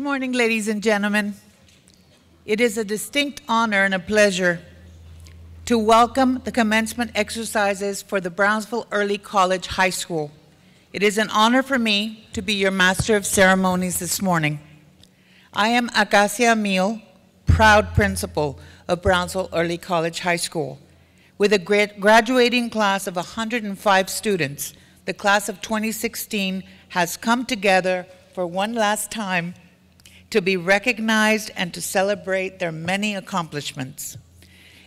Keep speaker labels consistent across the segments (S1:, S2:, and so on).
S1: Good morning, ladies and gentlemen. It is a distinct honor and a pleasure to welcome the commencement exercises for the Brownsville Early College High School. It is an honor for me to be your Master of Ceremonies this morning. I am Acacia Emil, proud principal of Brownsville Early College High School. With a graduating class of 105 students, the class of 2016 has come together for one last time to be recognized and to celebrate their many accomplishments.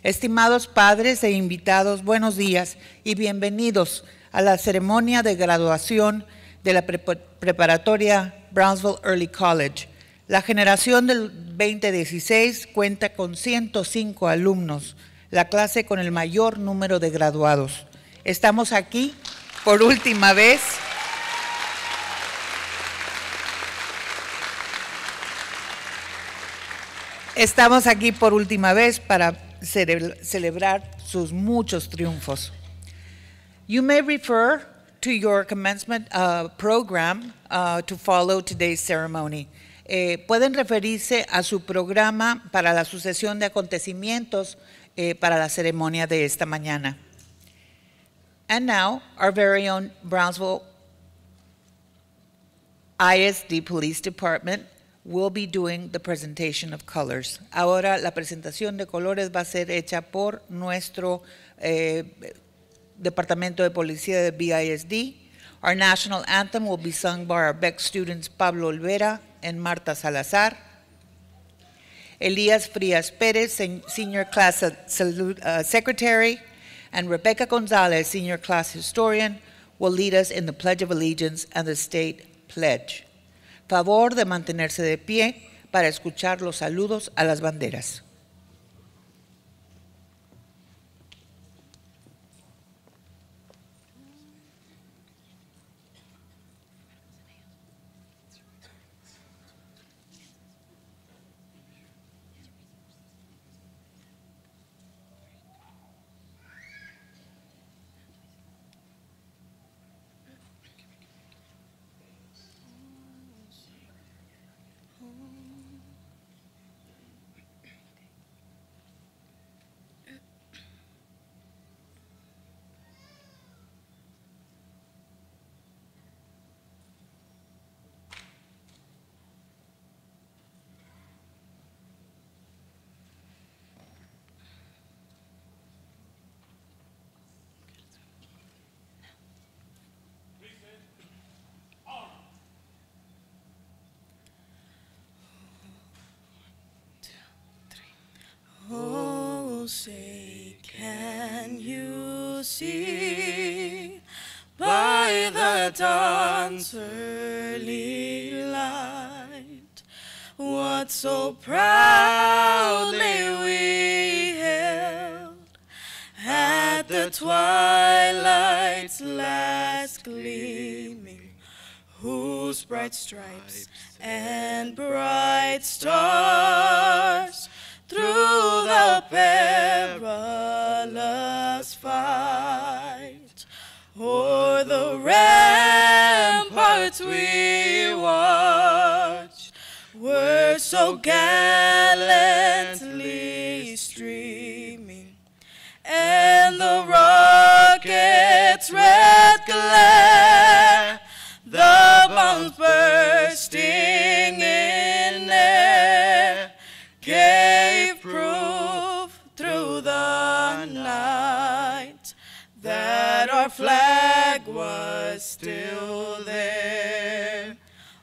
S1: Estimados padres e invitados, buenos días y bienvenidos a la ceremonia de graduación de la preparatoria Brownsville Early College. La generación del 2016 cuenta con 105 alumnos, la clase con el mayor número de graduados. Estamos aquí por última vez Estamos aquí por última vez para celebrar sus muchos triunfos. You may refer to your commencement uh, program uh, to follow today's ceremony. Eh, pueden referirse a su programa para la sucesión de acontecimientos eh, para la ceremonia de esta mañana. And now, our very own Brownsville ISD Police Department will be doing the presentation of colors. Ahora la presentación de colores va a ser hecha por nuestro eh, Departamento de Policía de BISD. Our national anthem will be sung by our Beck students Pablo Olvera and Marta Salazar. Elias Frias Perez, Senior Class uh, Secretary, and Rebecca Gonzalez, Senior Class Historian, will lead us in the Pledge of Allegiance and the State Pledge. Favor de mantenerse de pie para escuchar los saludos a las banderas.
S2: Say, can you see by the dawn's early light what so proudly we held at the twilight's last gleaming, whose bright stripes and bright stars the perilous fight. O'er the ramparts we watched were so gallantly streaming, and the rocket's red glare, the bombs bursting in still there.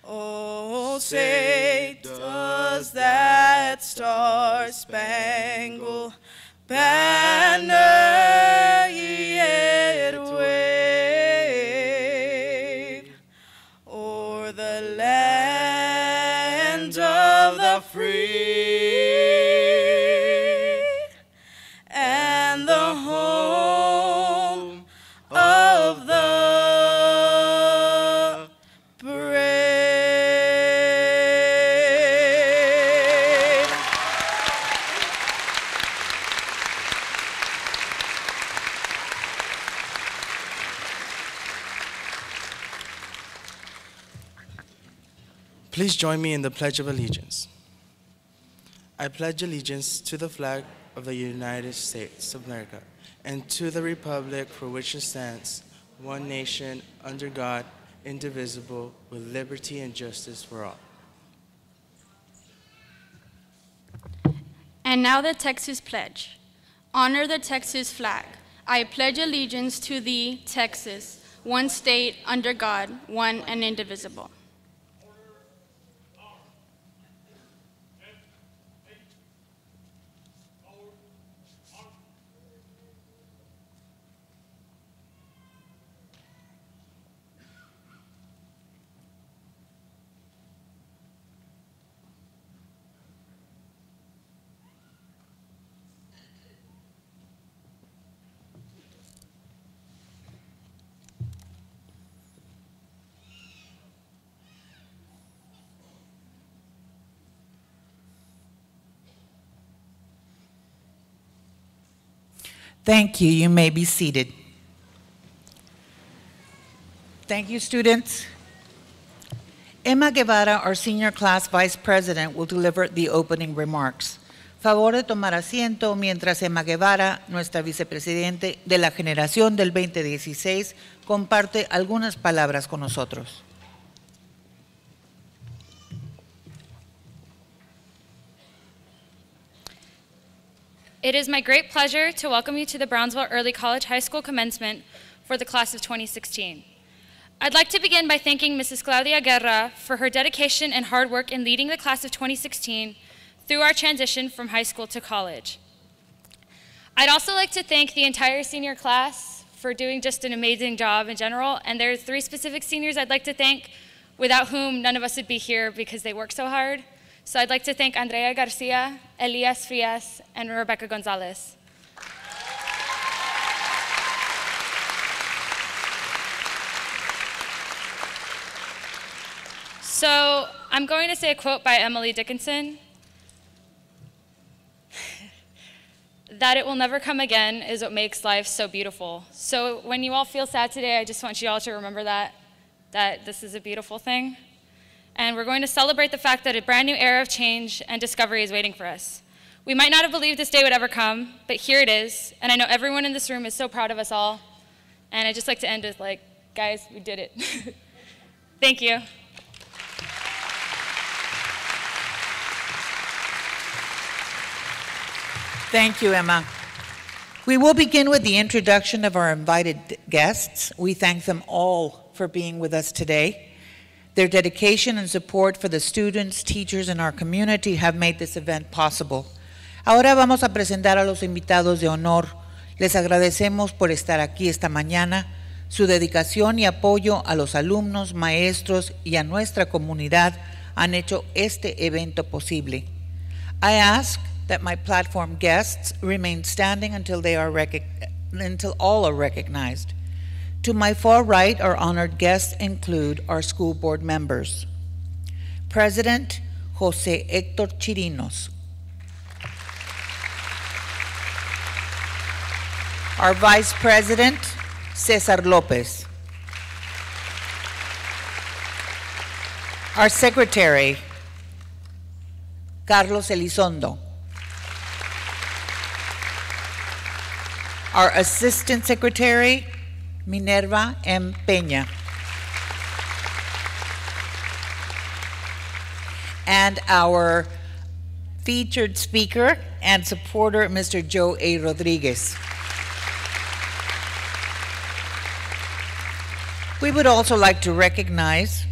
S2: Oh, say, does that star-spangled banner yet
S3: join me in the Pledge of Allegiance. I pledge allegiance to the flag of the United States of America and to the republic for which it stands, one nation, under God, indivisible, with liberty and justice for all.
S4: And now the Texas Pledge. Honor the Texas flag. I pledge allegiance to thee, Texas, one state, under God, one and indivisible.
S1: Thank you. You may be seated. Thank you, students. Emma Guevara, our senior class vice president, will deliver the opening remarks. Favor de tomar asiento mientras Emma Guevara, nuestra vicepresidente de la generación del 2016, comparte algunas palabras con nosotros.
S5: It is my great pleasure to welcome you to the Brownsville Early College High School commencement for the class of 2016. I'd like to begin by thanking Mrs. Claudia Guerra for her dedication and hard work in leading the class of 2016 through our transition from high school to college. I'd also like to thank the entire senior class for doing just an amazing job in general, and there are three specific seniors I'd like to thank, without whom none of us would be here because they work so hard. So I'd like to thank Andrea Garcia, Elias Frias, and Rebecca Gonzalez. So I'm going to say a quote by Emily Dickinson. that it will never come again is what makes life so beautiful. So when you all feel sad today, I just want you all to remember that, that this is a beautiful thing. And we're going to celebrate the fact that a brand new era of change and discovery is waiting for us. We might not have believed this day would ever come, but here it is. And I know everyone in this room is so proud of us all. And I'd just like to end with like, guys, we did it. Thank you.
S1: Thank you, Emma. We will begin with the introduction of our invited guests. We thank them all for being with us today. Their dedication and support for the students, teachers, and our community have made this event possible. Ahora vamos a presentar a los invitados de honor. Les agradecemos por estar aquí esta mañana. Su dedicación y apoyo a los alumnos, maestros y a nuestra comunidad han hecho este evento posible. I ask that my platform guests remain standing until they are until all are recognized. To my far right, our honored guests include our school board members. President Jose Hector Chirinos. Our Vice President, Cesar Lopez. Our Secretary, Carlos Elizondo. Our Assistant Secretary, Minerva M. Peña. And our featured speaker and supporter, Mr. Joe A. Rodriguez. We would also like to recognize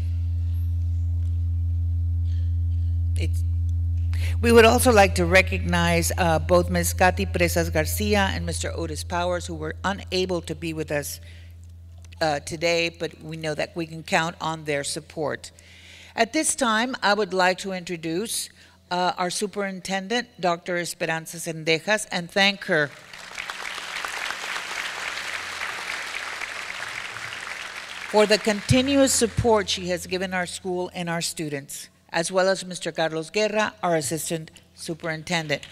S1: we would also like to recognize uh, both Ms. Katy Presas Garcia and Mr. Otis Powers, who were unable to be with us uh, today, but we know that we can count on their support. At this time, I would like to introduce uh, our superintendent, Dr. Esperanza Zendejas, and thank her for the continuous support she has given our school and our students as well as Mr. Carlos Guerra, our Assistant Superintendent.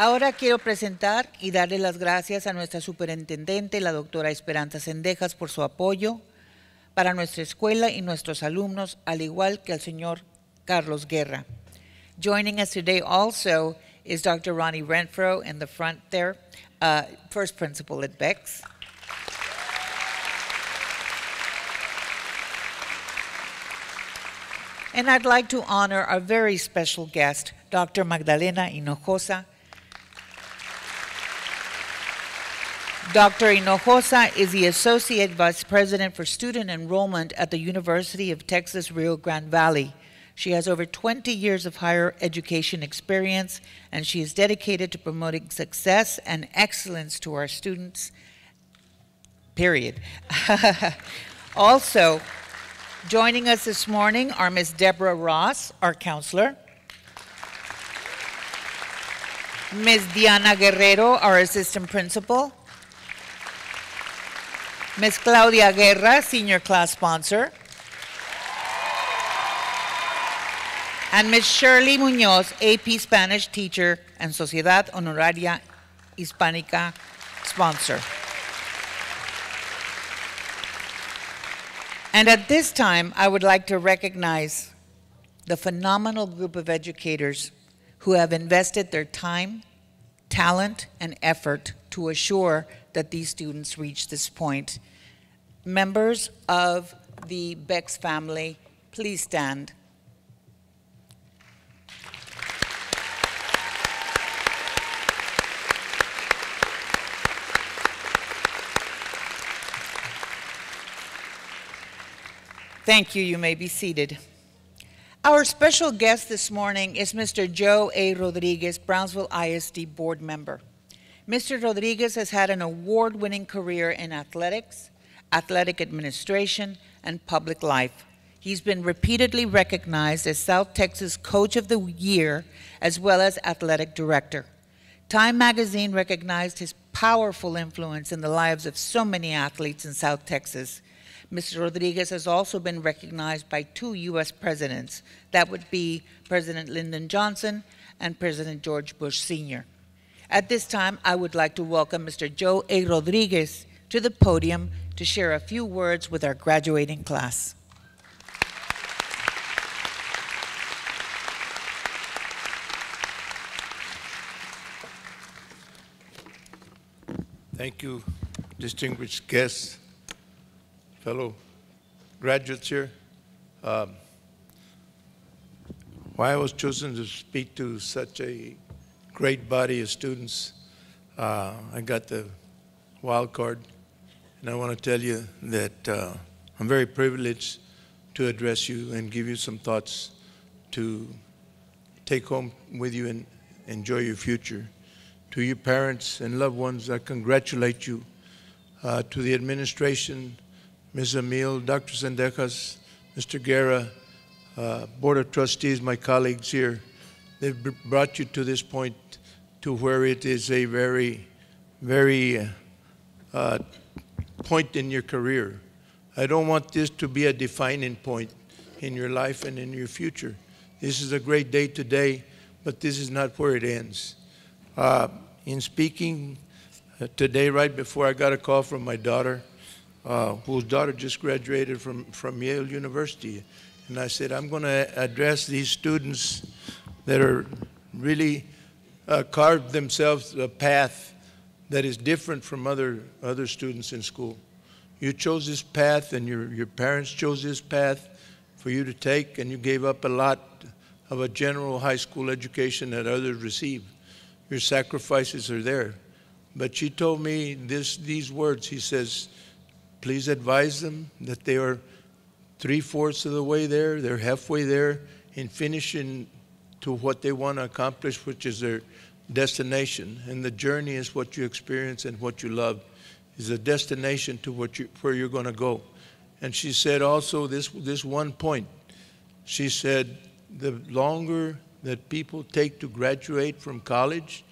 S1: Ahora quiero presentar y darle las gracias a nuestra superintendente, la doctora Esperanza Sendejas, por su apoyo para nuestra escuela y nuestros alumnos, al igual que al señor Carlos Guerra. Joining us today also is Dr. Ronnie Renfro in the front there, uh, first principal at Bex. And I'd like to honor our very special guest, Dr. Magdalena Hinojosa. Dr. Hinojosa is the Associate Vice President for Student Enrollment at the University of Texas Rio Grande Valley. She has over 20 years of higher education experience, and she is dedicated to promoting success and excellence to our students, period. also, joining us this morning are Ms. Deborah Ross, our counselor, Ms. Diana Guerrero, our assistant principal, Ms. Claudia Guerra, senior class sponsor, and Ms. Shirley Munoz, AP Spanish teacher and Sociedad Honoraria Hispánica sponsor. And at this time, I would like to recognize the phenomenal group of educators who have invested their time, talent, and effort to assure that these students reach this point. Members of the Bex family, please stand. Thank you. You may be seated. Our special guest this morning is Mr. Joe A. Rodriguez, Brownsville ISD board member. Mr. Rodriguez has had an award winning career in athletics, athletic administration, and public life. He's been repeatedly recognized as South Texas Coach of the Year as well as Athletic Director. Time magazine recognized his powerful influence in the lives of so many athletes in South Texas. Mr. Rodriguez has also been recognized by two U.S. presidents. That would be President Lyndon Johnson and President George Bush Sr. At this time, I would like to welcome Mr. Joe A. Rodriguez to the podium to share a few words with our graduating class.
S6: Thank you, distinguished guests, fellow graduates here. Um, why I was chosen to speak to such a great body of students, uh, I got the wild card, and I want to tell you that uh, I'm very privileged to address you and give you some thoughts to take home with you and enjoy your future. To your parents and loved ones, I congratulate you. Uh, to the administration, Ms. Emil, Dr. Zendejas, Mr. Guerra, uh, Board of Trustees, my colleagues here, they've brought you to this point to where it is a very, very uh, point in your career. I don't want this to be a defining point in your life and in your future. This is a great day today, but this is not where it ends. Uh, in speaking uh, today, right before I got a call from my daughter, uh, whose daughter just graduated from, from Yale University, and I said, I'm going to address these students that are really uh, carved themselves a path that is different from other, other students in school. You chose this path, and your, your parents chose this path for you to take, and you gave up a lot of a general high school education that others receive. Your sacrifices are there. But she told me this, these words. He says, please advise them that they are three fourths of the way there, they're halfway there in finishing to what they want to accomplish, which is their destination. And the journey is what you experience and what you love, is a destination to what you, where you're going to go. And she said also this, this one point. She said, the longer that people take to graduate from college,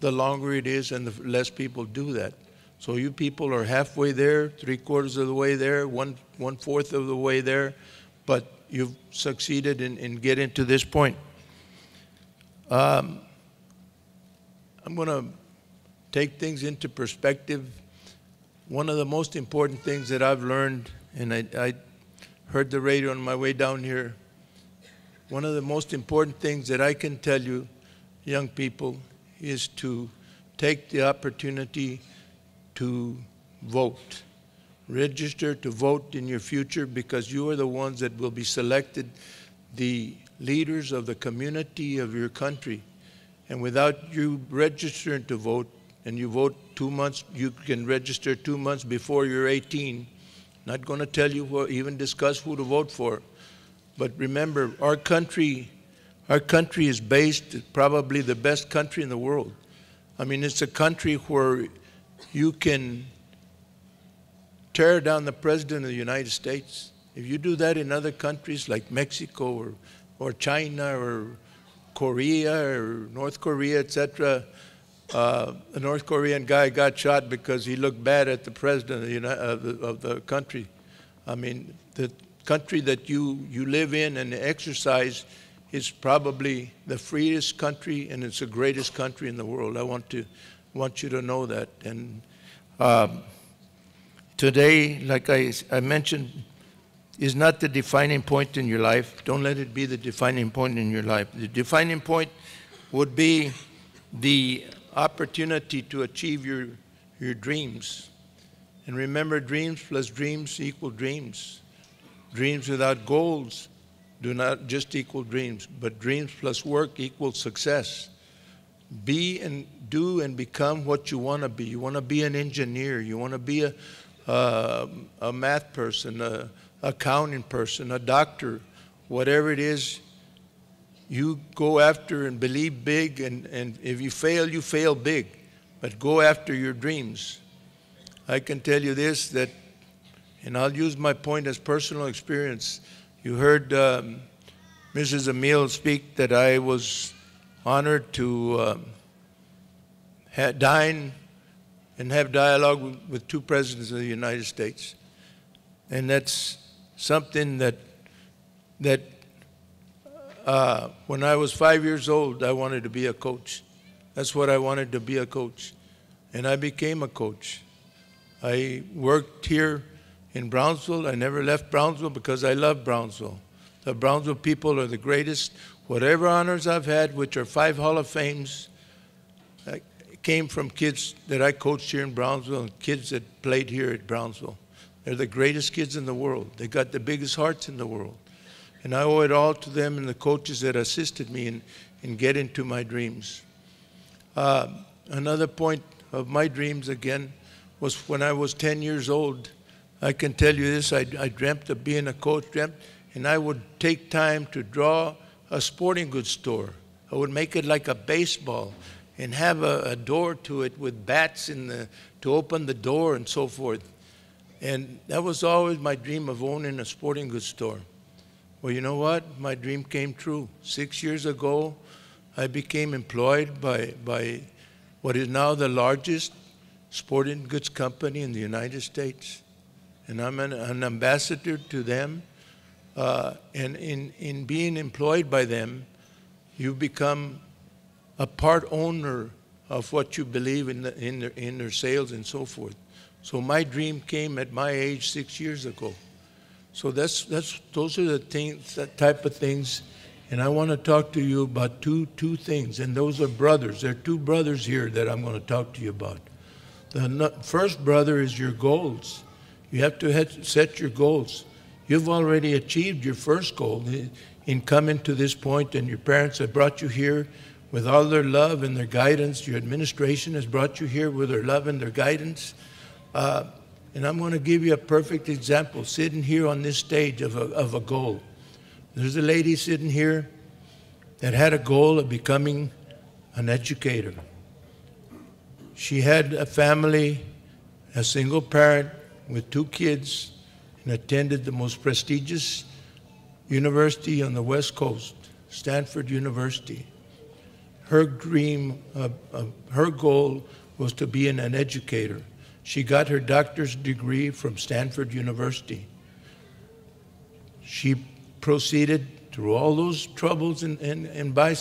S6: the longer it is and the less people do that. So you people are halfway there, three quarters of the way there, one, one fourth of the way there, but you've succeeded in, in getting to this point. Um, I'm going to take things into perspective. One of the most important things that I've learned, and I, I heard the radio on my way down here, one of the most important things that I can tell you, young people, is to take the opportunity to vote. Register to vote in your future because you are the ones that will be selected the leaders of the community of your country. And without you registering to vote, and you vote two months, you can register two months before you're 18. Not going to tell you or even discuss who to vote for. But remember, our country, our country is based probably the best country in the world. I mean, it's a country where you can tear down the president of the United States. If you do that in other countries like Mexico or, or China or Korea or North Korea, etc., uh, a North Korean guy got shot because he looked bad at the president of the, of the, of the country. I mean, the country that you, you live in and exercise is probably the freest country and it's the greatest country in the world. I want to want you to know that. And um, today, like I, I mentioned, is not the defining point in your life. Don't let it be the defining point in your life. The defining point would be the opportunity to achieve your, your dreams. And remember, dreams plus dreams equal dreams. Dreams without goals do not just equal dreams, but dreams plus work equals success. Be and do and become what you want to be. You want to be an engineer. You want to be a, uh, a math person, a accounting person, a doctor, whatever it is you go after and believe big, and, and if you fail, you fail big. But go after your dreams. I can tell you this that, and I'll use my point as personal experience. You heard um, Mrs. Emil speak that I was honored to um, dine and have dialogue with, with two presidents of the United States. And that's something that, that uh, when I was five years old, I wanted to be a coach. That's what I wanted to be a coach. And I became a coach. I worked here in Brownsville. I never left Brownsville because I love Brownsville. The Brownsville people are the greatest. Whatever honors I've had, which are five Hall of Fames, came from kids that I coached here in Brownsville and kids that played here at Brownsville. They're the greatest kids in the world. They got the biggest hearts in the world. And I owe it all to them and the coaches that assisted me in, in getting to my dreams. Uh, another point of my dreams, again, was when I was 10 years old. I can tell you this, I, I dreamt of being a coach, dreamt, and I would take time to draw a sporting goods store. I would make it like a baseball and have a, a door to it with bats in the, to open the door and so forth. And that was always my dream of owning a sporting goods store. Well, you know what? My dream came true. Six years ago, I became employed by, by what is now the largest sporting goods company in the United States. And I'm an, an ambassador to them. Uh, and in, in being employed by them, you become a part owner of what you believe in, the, in, their, in their sales and so forth. So my dream came at my age six years ago. So that's, that's, those are the things, that type of things. And I want to talk to you about two, two things. And those are brothers. There are two brothers here that I'm going to talk to you about. The first brother is your goals. You have to set your goals. You've already achieved your first goal in coming to this point, and your parents have brought you here with all their love and their guidance. Your administration has brought you here with their love and their guidance. Uh, and I'm going to give you a perfect example sitting here on this stage of a, of a goal. There's a lady sitting here that had a goal of becoming an educator. She had a family, a single parent with two kids, and attended the most prestigious university on the West Coast, Stanford University. Her dream, uh, uh, her goal was to be an, an educator. She got her doctor's degree from Stanford University. She proceeded through all those troubles and, and, and by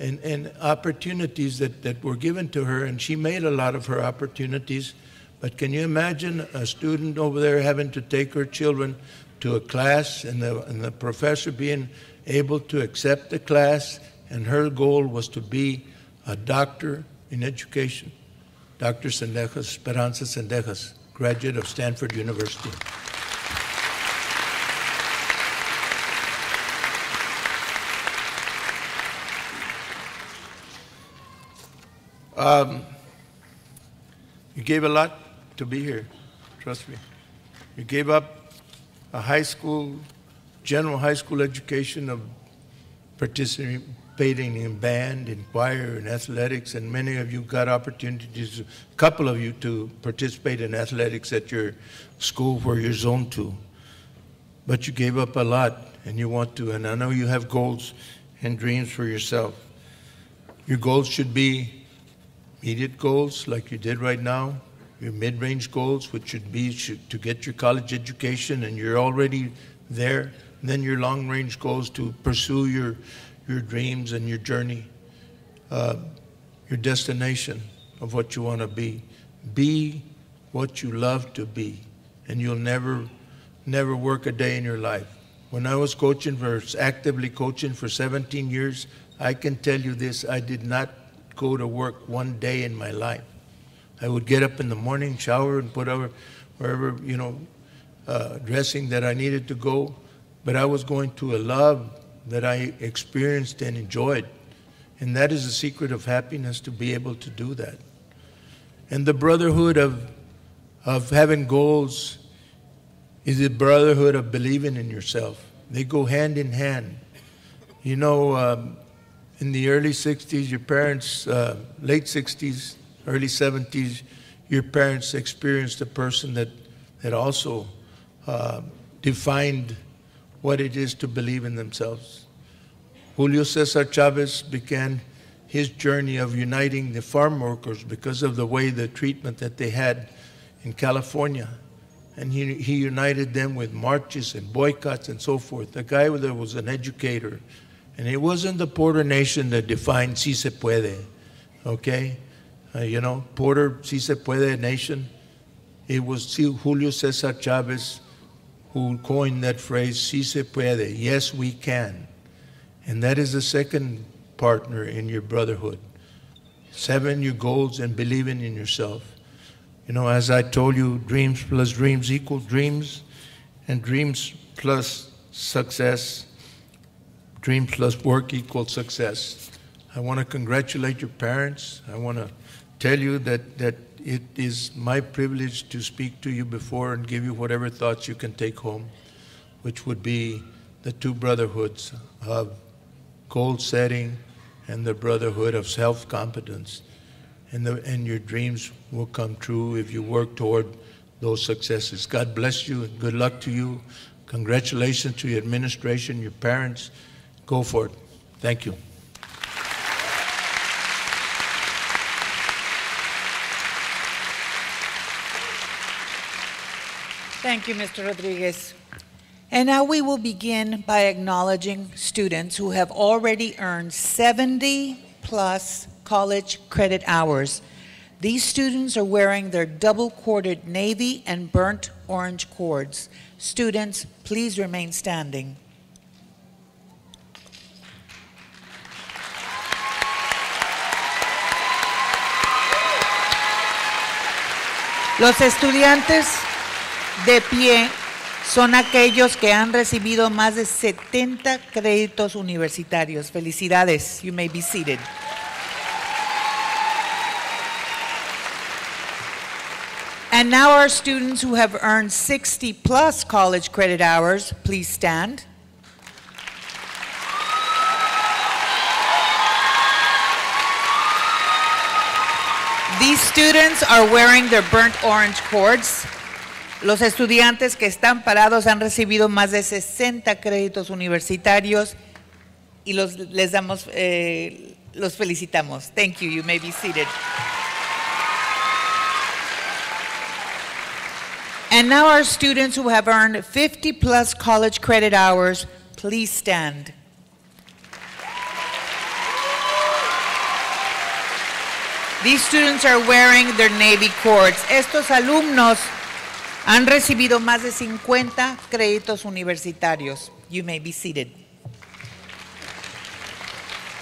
S6: and, and opportunities that, that were given to her, and she made a lot of her opportunities. But can you imagine a student over there having to take her children to a class and the, and the professor being able to accept the class, and her goal was to be a doctor in education? Dr. Zendejas, Esperanza Zendejas, graduate of Stanford University. Um, you gave a lot to be here, trust me. You gave up a high school, general high school education of participating in band, in choir, in athletics, and many of you got opportunities, a couple of you, to participate in athletics at your school where you're zoned to. But you gave up a lot, and you want to, and I know you have goals and dreams for yourself. Your goals should be immediate goals like you did right now, your mid-range goals, which should be to get your college education and you're already there, and then your long-range goals to pursue your, your dreams and your journey, uh, your destination of what you want to be. Be what you love to be, and you'll never, never work a day in your life. When I was coaching for, actively coaching for 17 years, I can tell you this, I did not go to work one day in my life. I would get up in the morning, shower, and put over wherever, you know, uh, dressing that I needed to go. But I was going to a love that I experienced and enjoyed. And that is the secret of happiness to be able to do that. And the brotherhood of, of having goals is the brotherhood of believing in yourself. They go hand in hand. You know, um, in the early 60s, your parents, uh, late 60s, early 70s, your parents experienced a person that, that also uh, defined what it is to believe in themselves. Julio Cesar Chavez began his journey of uniting the farm workers because of the way the treatment that they had in California. And he, he united them with marches and boycotts and so forth. The guy was an educator, and it wasn't the Porter Nation that defined si se puede, okay? Uh, you know, Porter si se puede nation. It was Julio Cesar Chavez who coined that phrase, si se puede, yes, we can. And that is the second partner in your brotherhood. Seven, your goals and believing in yourself. You know, as I told you, dreams plus dreams equal dreams, and dreams plus success dream plus work equals success. I want to congratulate your parents. I want to tell you that, that it is my privilege to speak to you before and give you whatever thoughts you can take home, which would be the two brotherhoods of goal setting and the brotherhood of self competence. And, the, and your dreams will come true if you work toward those successes. God bless you and good luck to you. Congratulations to your administration, your parents. Go for it. Thank you.
S1: Thank you, Mr. Rodriguez. And now we will begin by acknowledging students who have already earned 70 plus college credit hours. These students are wearing their double corded navy and burnt orange cords. Students, please remain standing. Los estudiantes de pie son aquellos que han recibido más de 70 créditos universitarios. Felicidades. You may be seated. And now our students who have earned 60 plus college credit hours, please stand. These students are wearing their burnt orange cords. Los estudiantes que están parados han recibido más de 60 créditos universitarios y les damos, eh, los felicitamos. Thank you. You may be seated. And now our students who have earned 50 plus college credit hours, please stand. These students are wearing their Navy cords. Estos alumnos han recibido más de 50 créditos universitarios. You may be seated.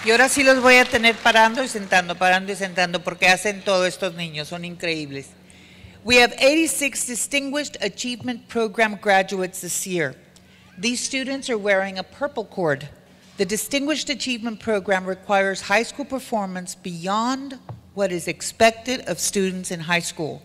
S1: Y ahora sí los voy a tener parando y sentando, parando y sentando, porque hacen todo estos niños, son increíbles. We have 86 Distinguished Achievement Program graduates this year. These students are wearing a purple cord. The Distinguished Achievement Program requires high school performance beyond what is expected of students in high school.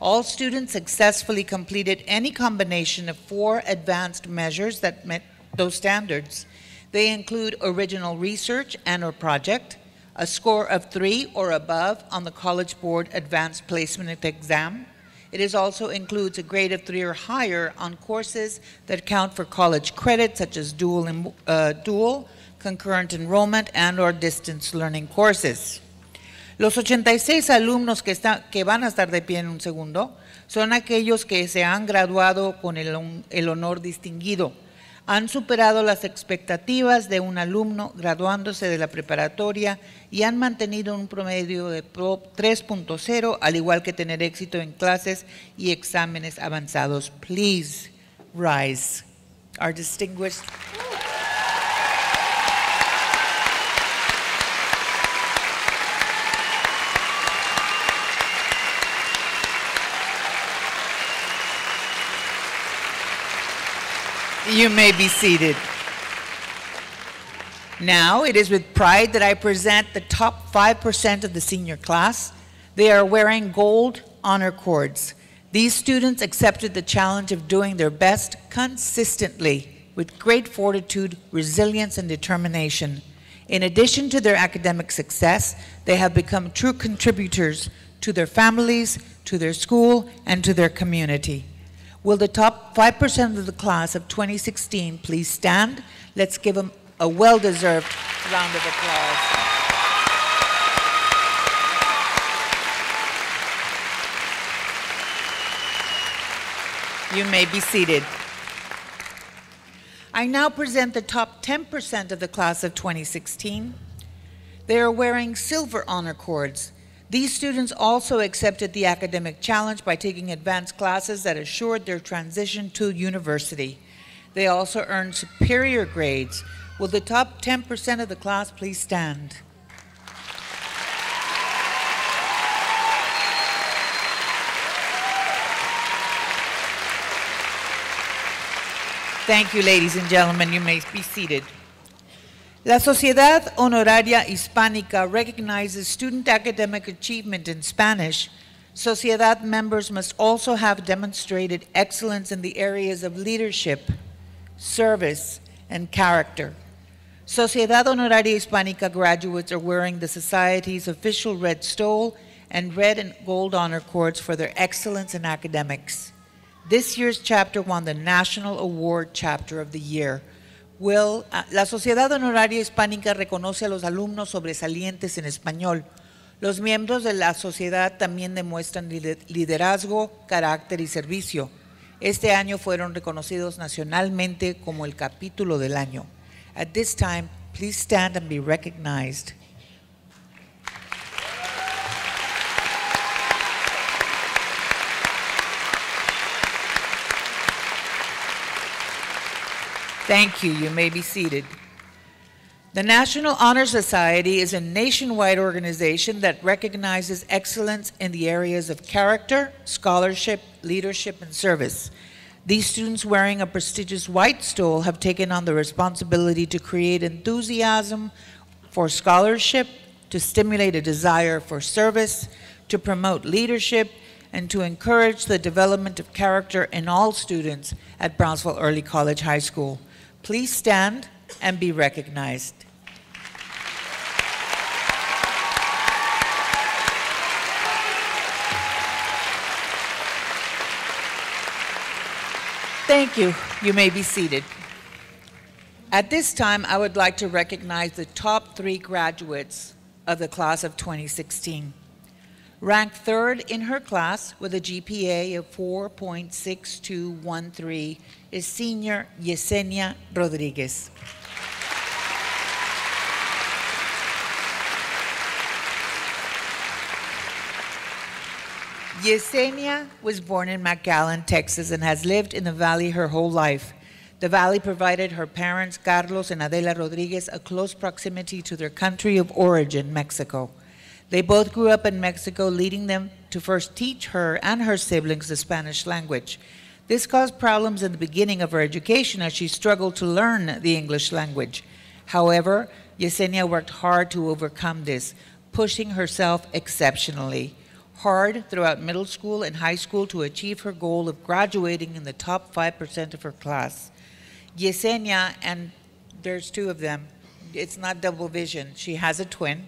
S1: All students successfully completed any combination of four advanced measures that met those standards. They include original research and or project, a score of three or above on the College Board Advanced Placement Exam. It is also includes a grade of three or higher on courses that count for college credit, such as dual, uh, dual concurrent enrollment, and or distance learning courses. Los 86 alumnos que, está- que van a estar de pie en un segundo son aquellos que se han graduado con el, el honor distinguido. Han superado las expectativas de un alumno graduándose de la preparatoria y han mantenido un promedio de pro- 3.0, al igual que tener éxito en clases y exámenes avanzados. Please rise. Our distinguished You may be seated. Now, it is with pride that I present the top 5% of the senior class. They are wearing gold honor cords. These students accepted the challenge of doing their best consistently with great fortitude, resilience, and determination. In addition to their academic success, they have become true contributors to their families, to their school, and to their community. Will the top 5% of the class of 2016 please stand? Let's give them a well deserved round of applause. You may be seated. I now present the top 10% of the class of 2016. They are wearing silver honor cords. These students also accepted the academic challenge by taking advanced classes that assured their transition to university. They also earned superior grades. Will the top 10% of the class please stand? Thank you, ladies and gentlemen. You may be seated. La Sociedad Honoraria Hispánica recognizes student academic achievement in Spanish. Sociedad members must also have demonstrated excellence in the areas of leadership, service, and character. Sociedad Honoraria Hispánica graduates are wearing the Society's official red stole and red and gold honor cords for their excellence in academics. This year's chapter won the National Award Chapter of the Year. Will, ah, la Sociedad Honoraria Hispánica reconoce a los alumnos sobresalientes en español. Los miembros de la sociedad también demuestran lider- liderazgo, carácter y servicio. Este año fueron reconocidos nacionalmente como el capítulo del año. At this time, please stand and be recognized. Thank you. You may be seated. The National Honor Society is a nationwide organization that recognizes excellence in the areas of character, scholarship, leadership, and service. These students wearing a prestigious white stole have taken on the responsibility to create enthusiasm for scholarship, to stimulate a desire for service, to promote leadership, and to encourage the development of character in all students at Brownsville Early College High School. Please stand and be recognized. Thank you. You may be seated. At this time, I would like to recognize the top three graduates of the class of 2016. Ranked third in her class with a GPA of 4.6213 is senior Yesenia Rodriguez. Yesenia was born in McAllen, Texas, and has lived in the valley her whole life. The valley provided her parents, Carlos and Adela Rodriguez, a close proximity to their country of origin, Mexico. They both grew up in Mexico, leading them to first teach her and her siblings the Spanish language. This caused problems in the beginning of her education as she struggled to learn the English language. However, Yesenia worked hard to overcome this, pushing herself exceptionally hard throughout middle school and high school to achieve her goal of graduating in the top 5% of her class. Yesenia, and there's two of them, it's not double vision, she has a twin.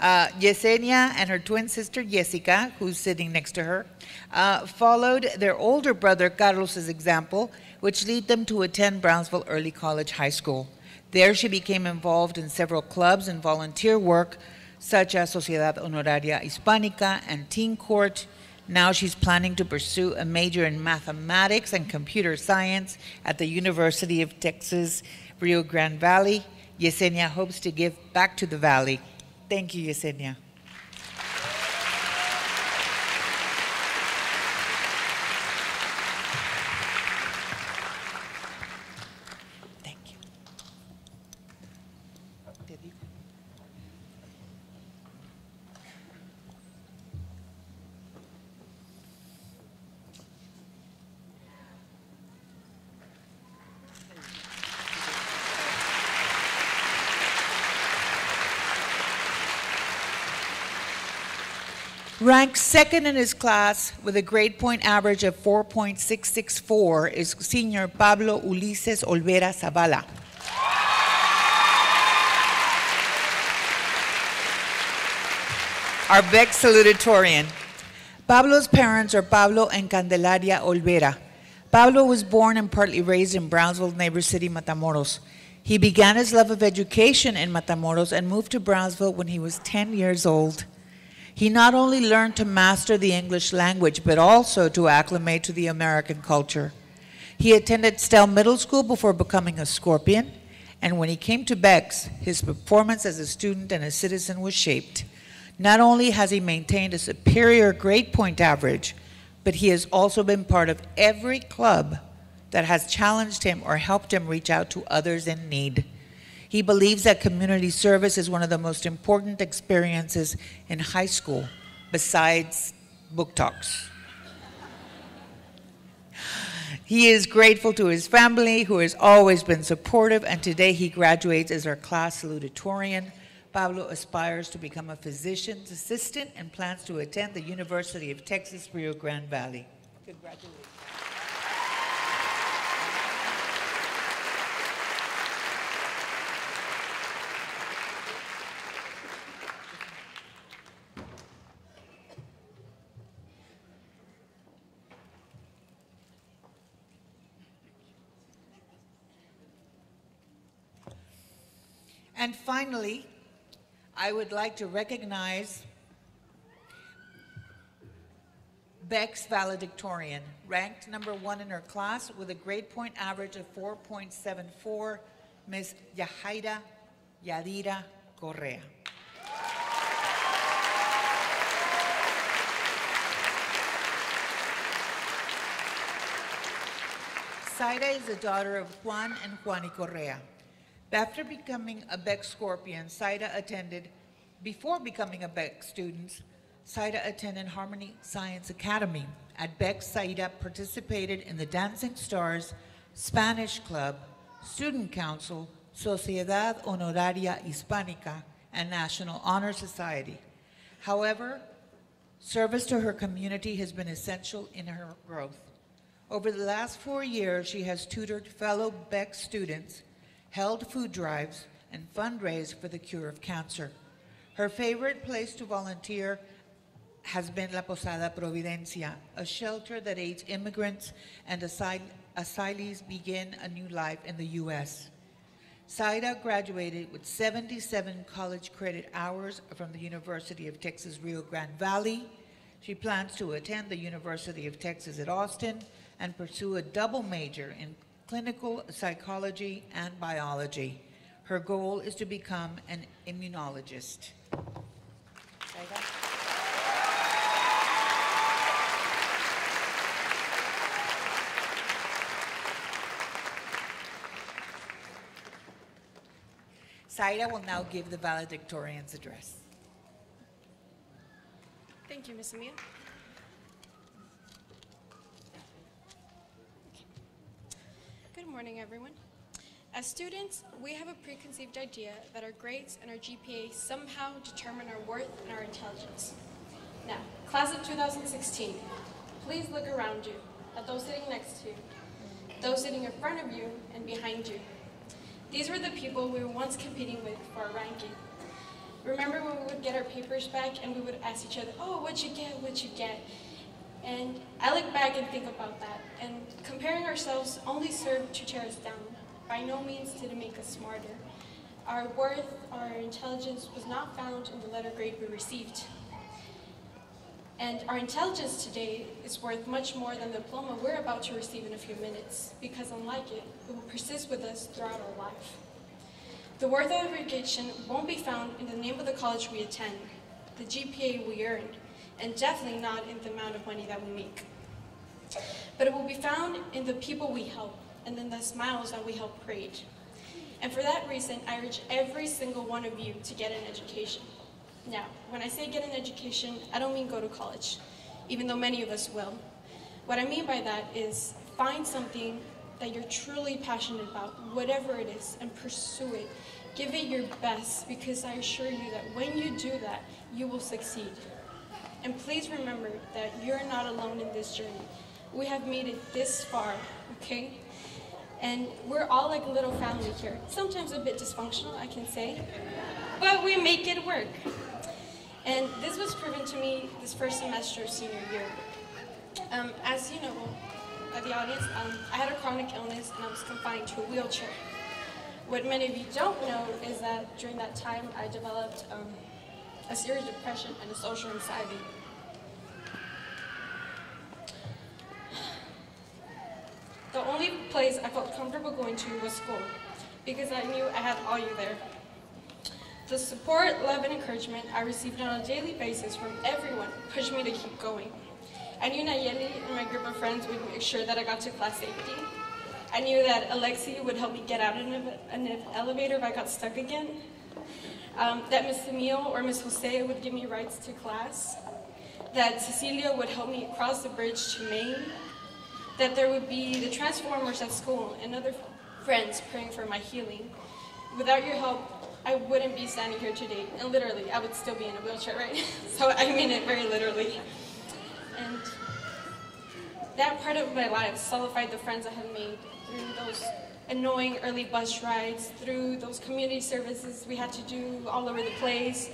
S1: Uh, Yesenia and her twin sister Jessica, who's sitting next to her, uh, followed their older brother Carlos's example, which led them to attend Brownsville Early College High School. There she became involved in several clubs and volunteer work, such as Sociedad Honoraria Hispánica and Teen Court. Now she's planning to pursue a major in mathematics and computer science at the University of Texas, Rio Grande Valley. Yesenia hopes to give back to the valley. Thank you, Yesenia. Ranked second in his class with a grade point average of 4.664 is senior Pablo Ulises Olvera Zavala. Our Beck salutatorian. Pablo's parents are Pablo and Candelaria Olvera. Pablo was born and partly raised in Brownsville, neighbor city Matamoros. He began his love of education in Matamoros and moved to Brownsville when he was 10 years old. He not only learned to master the English language, but also to acclimate to the American culture. He attended Stell Middle School before becoming a Scorpion, and when he came to Beck's, his performance as a student and a citizen was shaped. Not only has he maintained a superior grade point average, but he has also been part of every club that has challenged him or helped him reach out to others in need. He believes that community service is one of the most important experiences in high school, besides book talks. He is grateful to his family, who has always been supportive, and today he graduates as our class salutatorian. Pablo aspires to become a physician's assistant and plans to attend the University of Texas Rio Grande Valley. Congratulations. And finally, I would like to recognize Beck's valedictorian, ranked number one in her class with a grade point average of 4.74, Ms. Yahaira Yadira Correa. Zaira is the daughter of Juan and Juani Correa. After becoming a Beck Scorpion, Saida attended, before becoming a Beck student, Saida attended Harmony Science Academy. At Beck, Saida participated in the Dancing Stars, Spanish Club, Student Council, Sociedad Honoraria Hispánica, and National Honor Society. However, service to her community has been essential in her growth. Over the last four years, she has tutored fellow Beck students held food drives, and fundraised for the cure of cancer. Her favorite place to volunteer has been La Posada Providencia, a shelter that aids immigrants and asyl- asylees begin a new life in the U.S. Saida graduated with 77 college credit hours from the University of Texas Rio Grande Valley. She plans to attend the University of Texas at Austin and pursue a double major in clinical psychology, and biology. Her goal is to become an immunologist. Saida will now give the valedictorian's address.
S7: Thank you, Ms. Amir. Everyone. As students, we have a preconceived idea that our grades and our GPA somehow determine our worth and our intelligence. Now, class of 2016, please look around you, at those sitting next to you, those sitting in front of you and behind you. These were the people we were once competing with for our ranking. Remember when we would get our papers back and we would ask each other, oh, what'd you get, what'd you get? And I look back and think about that, and comparing ourselves only served to tear us down. By no means did it make us smarter. Our worth, our intelligence was not found in the letter grade we received. And our intelligence today is worth much more than the diploma we're about to receive in a few minutes, because unlike it, it will persist with us throughout our life. The worth of education won't be found in the name of the college we attend, the GPA we earned, and definitely not in the amount of money that we make. But it will be found in the people we help, and in the smiles that we help create. And for that reason, I urge every single one of you to get an education. Now, when I say get an education, I don't mean go to college, even though many of us will. What I mean by that is find something that you're truly passionate about, whatever it is, and pursue it. Give it your best, because I assure you that when you do that, you will succeed. And please remember that you're not alone in this journey. We have made it this far, okay? And we're all like a little family here. Sometimes a bit dysfunctional, I can say, but we make it work. And this was proven to me this first semester of senior year. Um, as you know, uh, the audience, um, I had a chronic illness and I was confined to a wheelchair. What many of you don't know is that during that time I developed um, a serious depression and a social anxiety. The only place I felt comfortable going to was school because I knew I had all you there. The support, love, and encouragement I received on a daily basis from everyone pushed me to keep going. I knew Nayeli and my group of friends would make sure that I got to class safety. I knew that Alexi would help me get out of an elevator if I got stuck again. Um, that Miss Emil or Miss Jose would give me rides to class. That Cecilia would help me cross the bridge to Maine. That there would be the Transformers at school and other friends praying for my healing. Without your help, I wouldn't be standing here today. And literally, I would still be in a wheelchair, right? so I mean it very literally. And that part of my life solidified the friends I had made through those annoying early bus rides, through those community services we had to do all over the place,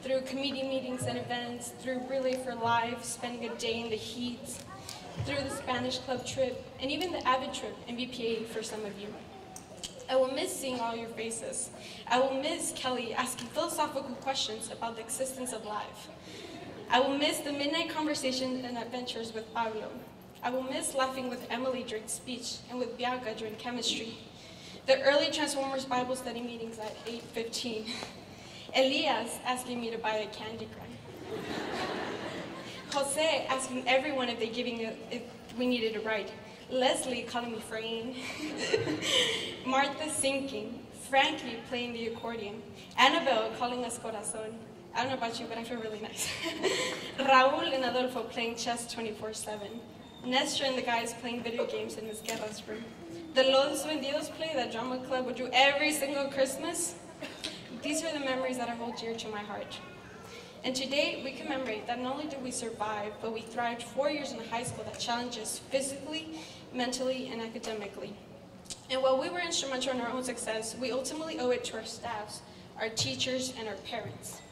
S7: through committee meetings and events, through Relay for Life, spending a day in the heat, through the Spanish club trip, and even the Avid trip in BPA for some of you. I will miss seeing all your faces. I will miss Kelly asking philosophical questions about the existence of life. I will miss the midnight conversations and adventures with Pablo. I will miss laughing with Emily during speech and with Bianca during chemistry. The early Transformers Bible study meetings at 8.15. Elias asking me to buy a candy gram. Jose asking everyone if they giving a, if we needed a ride. Leslie calling me Frayne, Martha sinking, Frankie playing the accordion, Annabelle calling us corazon. I don't know about you, but I feel really nice. Raul and Adolfo playing chess 24-7. Nestor and the guys playing video games in Miss Guerra's room. The Los Vendidos play that drama club would do every single Christmas. These are the memories that I hold dear to my heart. And today, we commemorate that not only did we survive, but we thrived four years in a high school that challenged us physically, mentally, and academically. And while we were instrumental in our own success, we ultimately owe it to our staffs, our teachers, and our parents.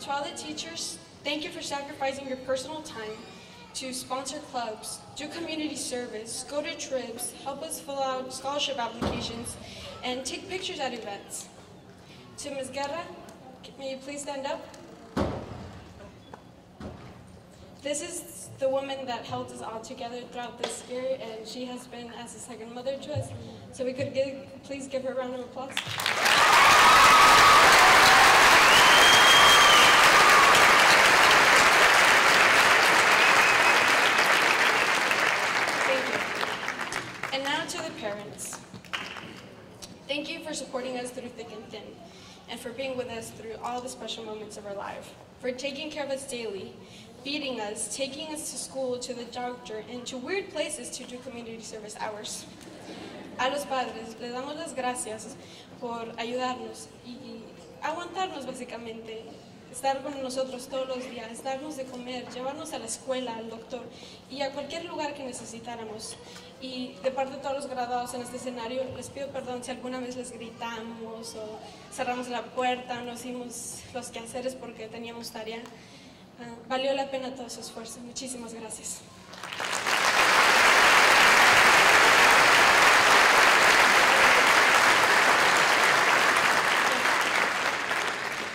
S7: To all the teachers, thank you for sacrificing your personal time to sponsor clubs, do community service, go to trips, help us fill out scholarship applications, and take pictures at events. To Ms. Guerra, may you please stand up? This is the woman that held us all together throughout this year, and she has been as a second mother to us. So we could give, please give her a round of applause. Thank you. And now to the parents. Thank you for supporting us through thick and thin. And for being with us through all the special moments of our life, for taking care of us daily, feeding us, taking us to school, to the doctor, and to weird places to do community service hours. A los padres les damos las gracias por ayudarnos y aguantarnos básicamente, estar con nosotros todos los días, darnos de comer, llevarnos a la escuela, al doctor y a cualquier lugar que necesitáramos. Y de parte de todos los graduados en este escenario, les pido perdón si alguna vez les gritamos o cerramos la puerta, no hicimos los quehaceres porque teníamos tarea. Ah, valió la pena todo su esfuerzo. Muchísimas gracias.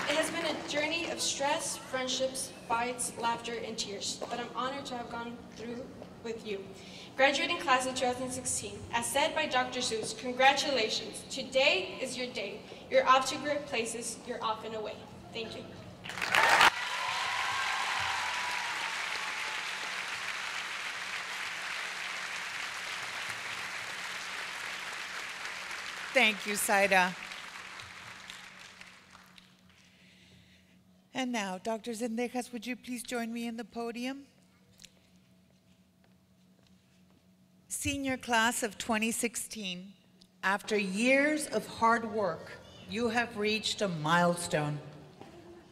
S7: It has been a journey of stress, friendships, fights, laughter, and tears that I'm honored to have gone through with you. Graduating class of 2016, as said by Dr. Seuss, congratulations. Today is your day. You're off to great places. You're off and away. Thank you.
S1: Thank you, Saida. And now, Dr. Zendejas, would you please join me in the podium? Senior class of 2016, after years of hard work, you have reached a milestone.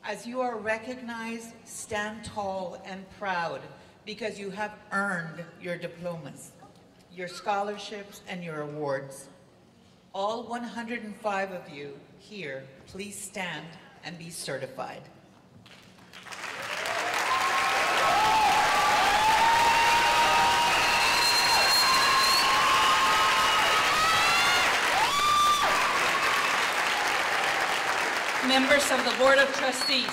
S1: As you are recognized, stand tall and proud because you have earned your diplomas, your scholarships, and your awards. All 105 of you here, please stand and be certified.
S8: Members of the Board of Trustees,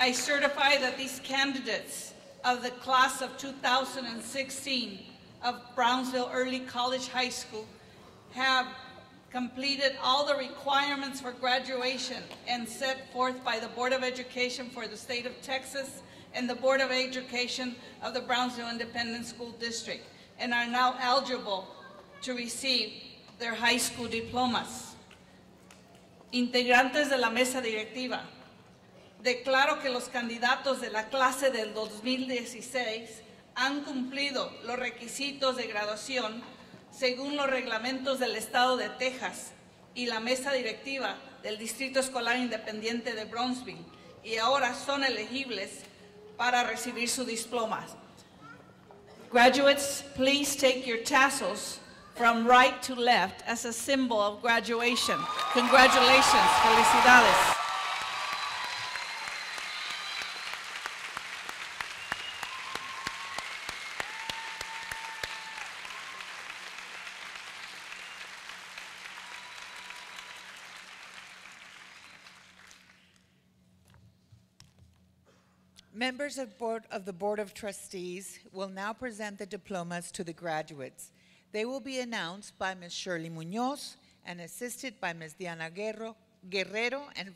S8: I certify that these candidates of the class of 2016 of Brownsville Early College High School have completed all the requirements for graduation and set forth by the Board of Education for the state of Texas and the Board of Education of the Brownsville Independent School District and are now eligible to receive their high school diplomas. Integrantes de la mesa directiva, declaro que los candidatos de la clase del 2016 han cumplido los requisitos de graduación según los reglamentos del Estado de Texas y la mesa directiva del Distrito Escolar Independiente de Brownsville y ahora son elegibles para recibir su diploma. Graduates, please take your tassels from right to left as a symbol of graduation. Congratulations, felicidades.
S1: Members of, board, of the Board of Trustees will now present the diplomas to the graduates. They will be announced by Ms. Shirley Munoz and assisted by Ms. Diana Guerrero, Guerrero and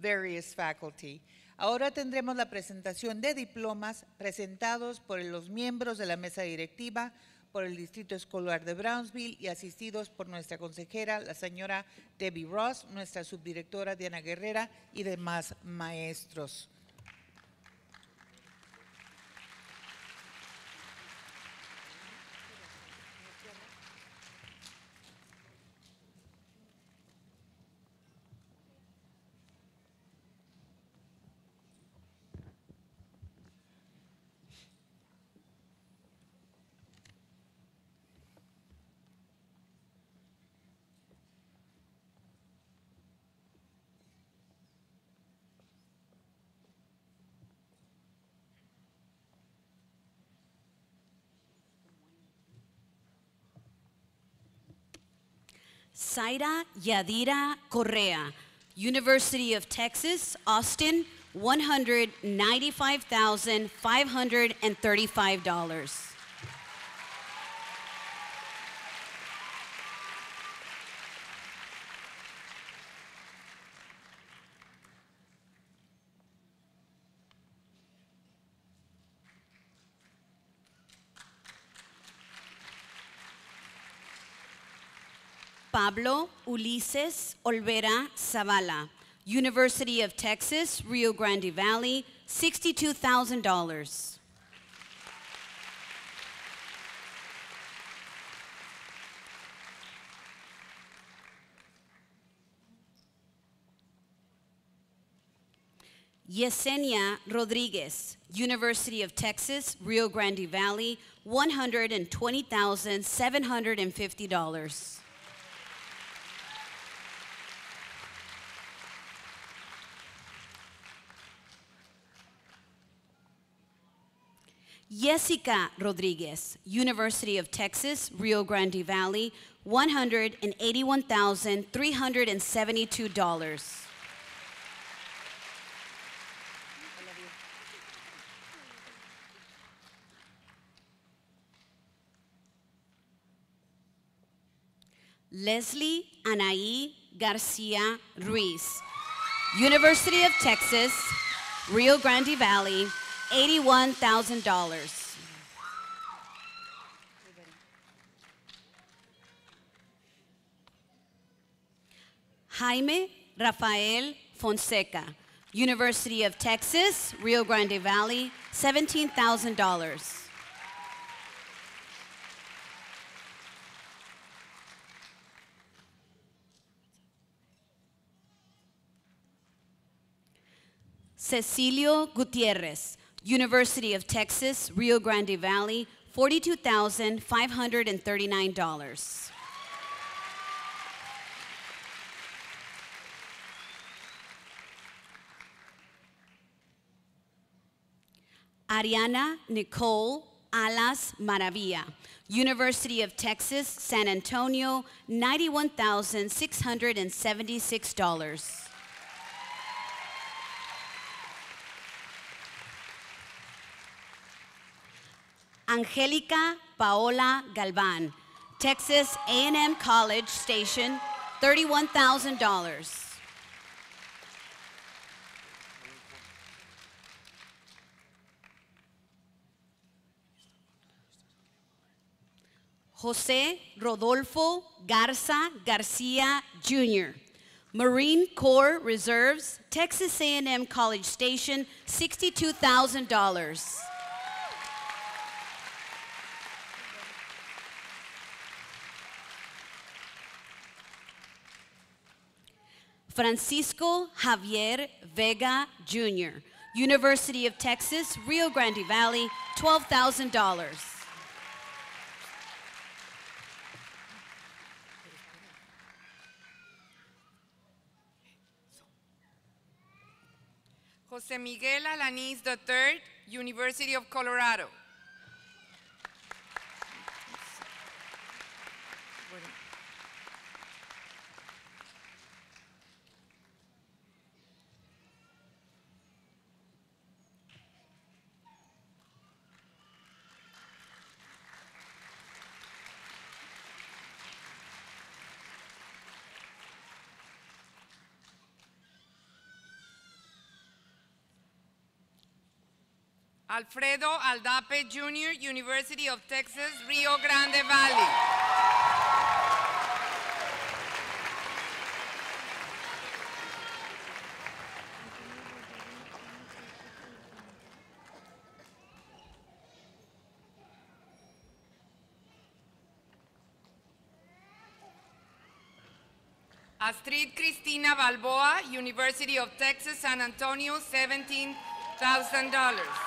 S1: various faculty. Ahora tendremos la presentación de diplomas presentados por los miembros de la mesa directiva, por el Distrito Escolar de Brownsville y asistidos por nuestra consejera, la señora Debbie Ross, nuestra subdirectora Diana Guerrera y demás maestros.
S9: Zaira Yadira Correa, University of Texas, Austin, $195,535. Pablo Ulises Olvera Zavala, University of Texas, Rio Grande Valley, $62,000. Yesenia Rodriguez, University of Texas, Rio Grande Valley, $120,750. Jessica Rodriguez, University of Texas, Rio Grande Valley, $181,372. Leslie Anaí Garcia Ruiz, University of Texas, Rio Grande Valley, $81,000. Jaime Rafael Fonseca, University of Texas, Rio Grande Valley, $17,000. Cecilio Gutierrez, University of Texas, Rio Grande Valley, $42,539. Ariana Nicole Alas Maravilla, University of Texas, San Antonio, $91,676. Angelica Paola Galvan, Texas A&M College Station, $31,000. Jose Rodolfo Garza Garcia Jr., Marine Corps Reserves, Texas A&M College Station, $62,000. Francisco Javier Vega Jr., University of Texas, Rio Grande Valley, $12,000.
S10: Jose Miguel Alaniz III, University of Colorado. Alfredo Aldape Jr., University of Texas, Rio Grande Valley. Astrid Cristina Balboa, University of Texas, San Antonio, $17,000.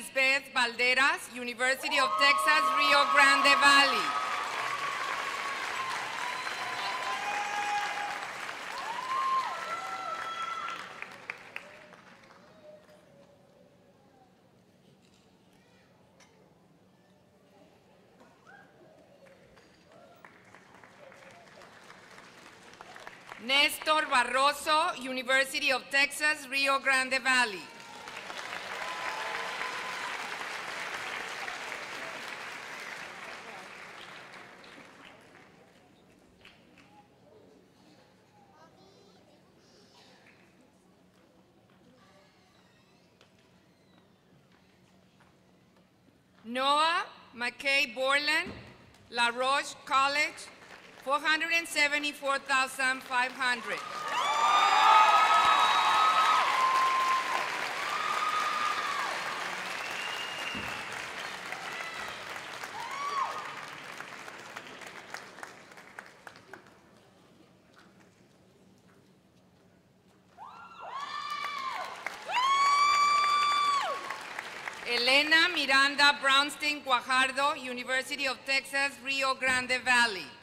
S10: Lisbeth Valderas, University of Texas, Rio Grande Valley. Néstor Barroso, University of Texas, Rio Grande Valley. McKay Borland, La Roche College, 474,500. Miranda Brownstein Guajardo, University of Texas, Rio Grande Valley.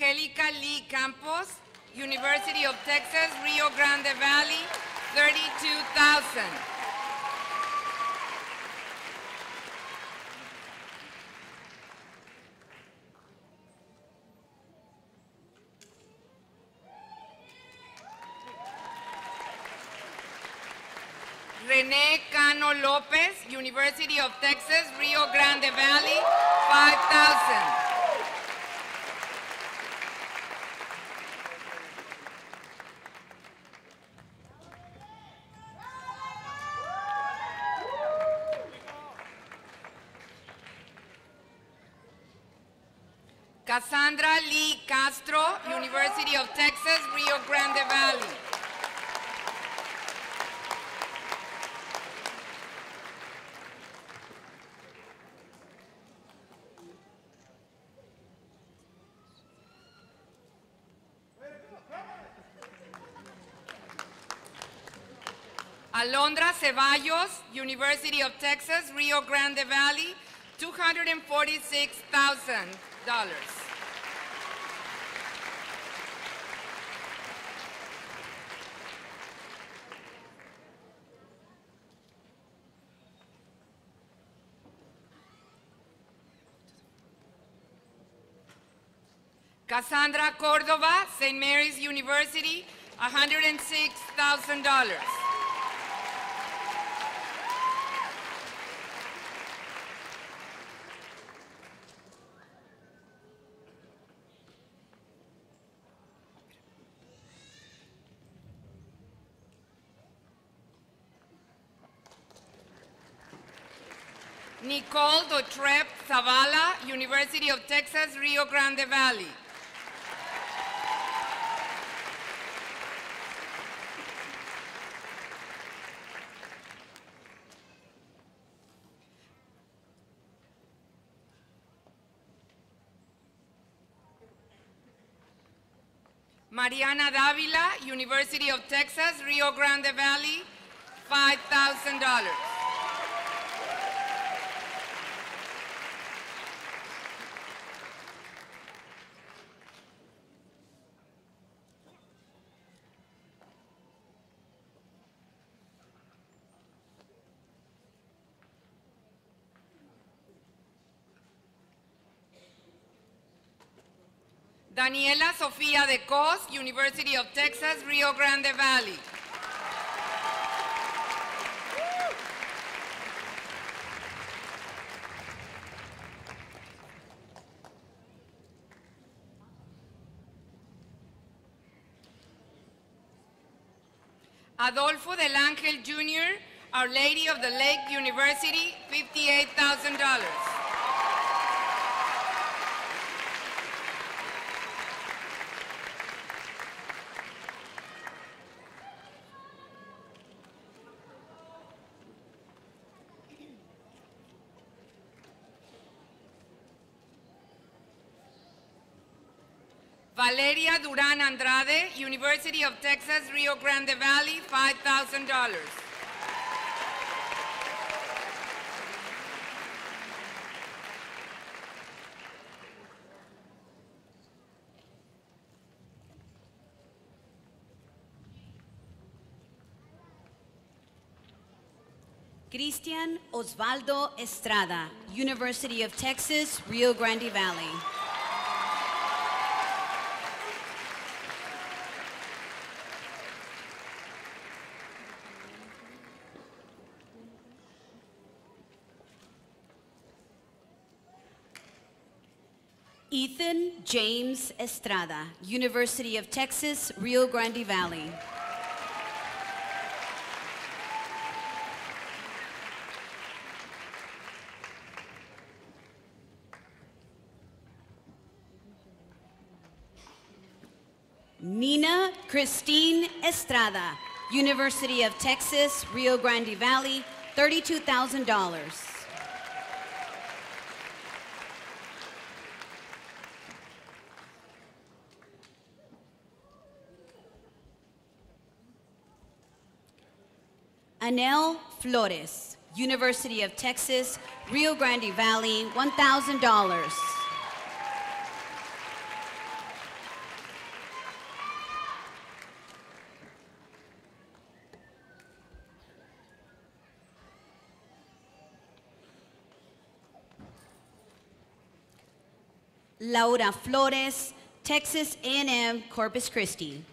S10: Angelica Lee Campos, University of Texas, Rio Grande Valley, 32,000. Rene Cano Lopez, University of Texas, Rio Grande Valley, 5,000. Cassandra Lee Castro, University of Texas, Rio Grande Valley. Alondra Ceballos, University of Texas, Rio Grande Valley, $246,000. Cassandra Cordova, St. Mary's University, $106,000. Nicole Dotrep Zavala, University of Texas, Rio Grande Valley. Mariana Davila, University of Texas, Rio Grande Valley, $5,000. Daniela Sofía de Cos, University of Texas, Rio Grande Valley. Adolfo del Ángel Jr., Our Lady of the Lake University, $58,000. Duran Andrade, University of Texas, Rio Grande Valley, $5,000.
S9: Cristian Osvaldo Estrada, University of Texas, Rio Grande Valley. James Estrada, University of Texas, Rio Grande Valley. Nina Christine Estrada, University of Texas, Rio Grande Valley, $32,000. Anel Flores, University of Texas, Rio Grande Valley, $1,000. Laura Flores, Texas A&M Corpus Christi.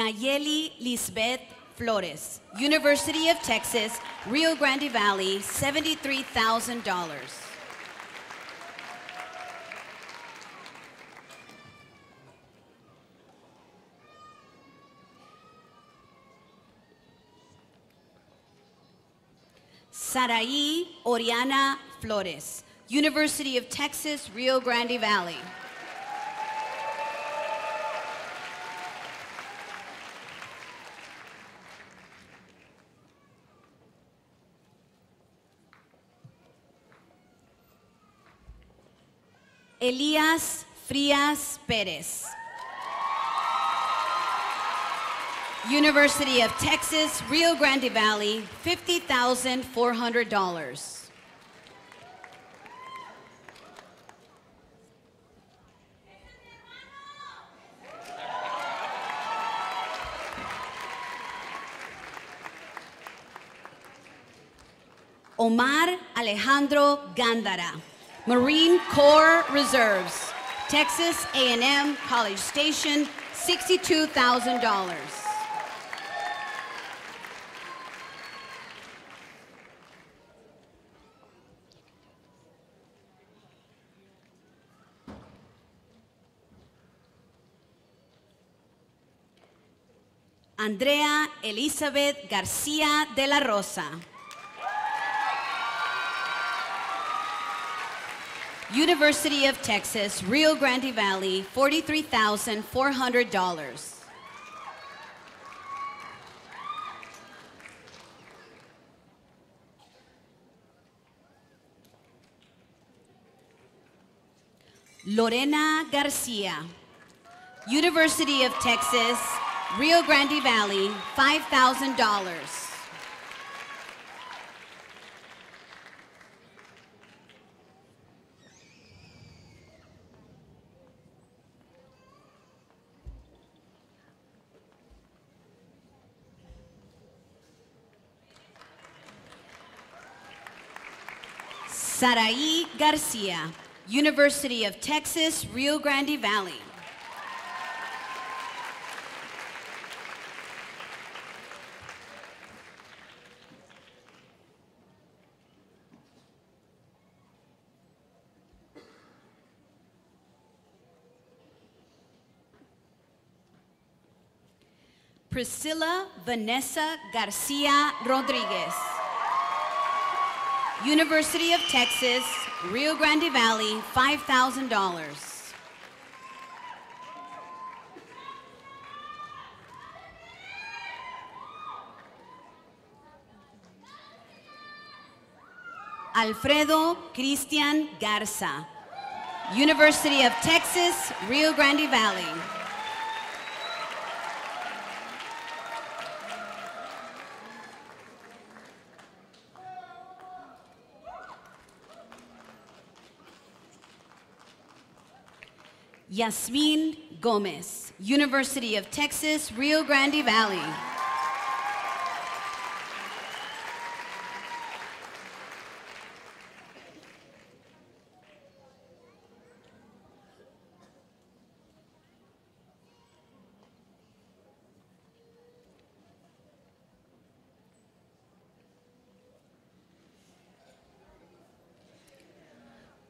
S9: Nayeli Lisbeth Flores, University of Texas, Rio Grande Valley, $73,000. Saraí Oriana Flores, University of Texas, Rio Grande Valley. Elías Frias Pérez. University of Texas, Rio Grande Valley, $50,400. Omar Alejandro Gándara, Marine Corps Reserves, Texas A&M College Station, $62,000. Andrea Elizabeth García de la Rosa. University of Texas, Rio Grande Valley, $43,400. Lorena Garcia, University of Texas, Rio Grande Valley, $5,000. Saraí Garcia, University of Texas, Rio Grande Valley. Priscilla Vanessa Garcia Rodriguez. University of Texas, Rio Grande Valley, $5,000. Alfredo Cristian Garza, University of Texas, Rio Grande Valley. Yasmin Gomez, University of Texas, Rio Grande Valley.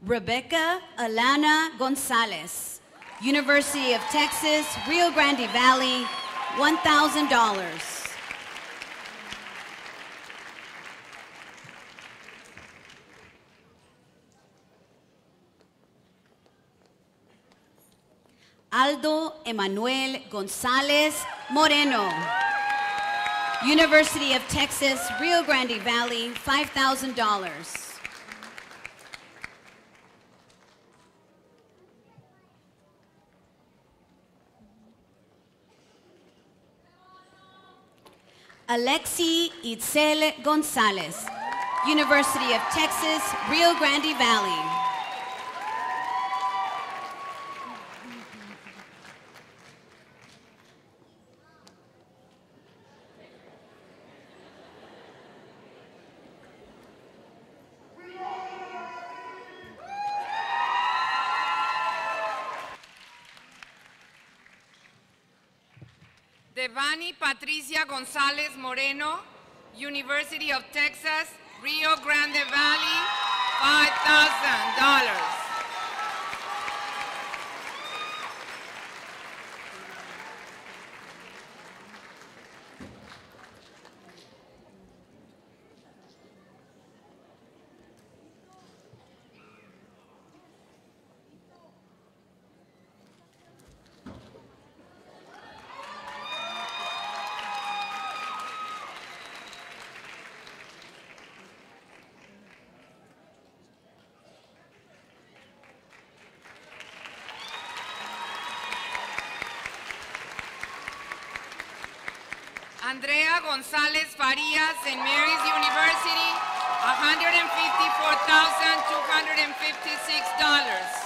S9: Rebecca Alana Gonzalez, University of Texas, Rio Grande Valley, $1,000. Aldo Emanuel Gonzalez Moreno, University of Texas, Rio Grande Valley, $5,000. Alexi Itzel Gonzalez, University of Texas, Rio Grande Valley.
S10: Patricia Gonzalez Moreno, University of Texas, Rio Grande Valley, $5,000. González Farías, St. Mary's University, $154,256.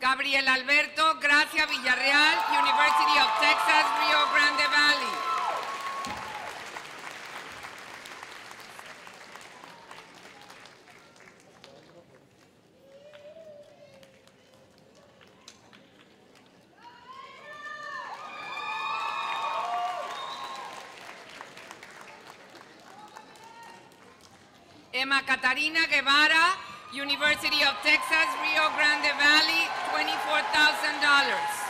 S10: Gabriel Alberto Gracia Villarreal, University of Texas, Rio Grande Valley. Emma Catarina Guevara, University of Texas, Rio Grande Valley, $24,000.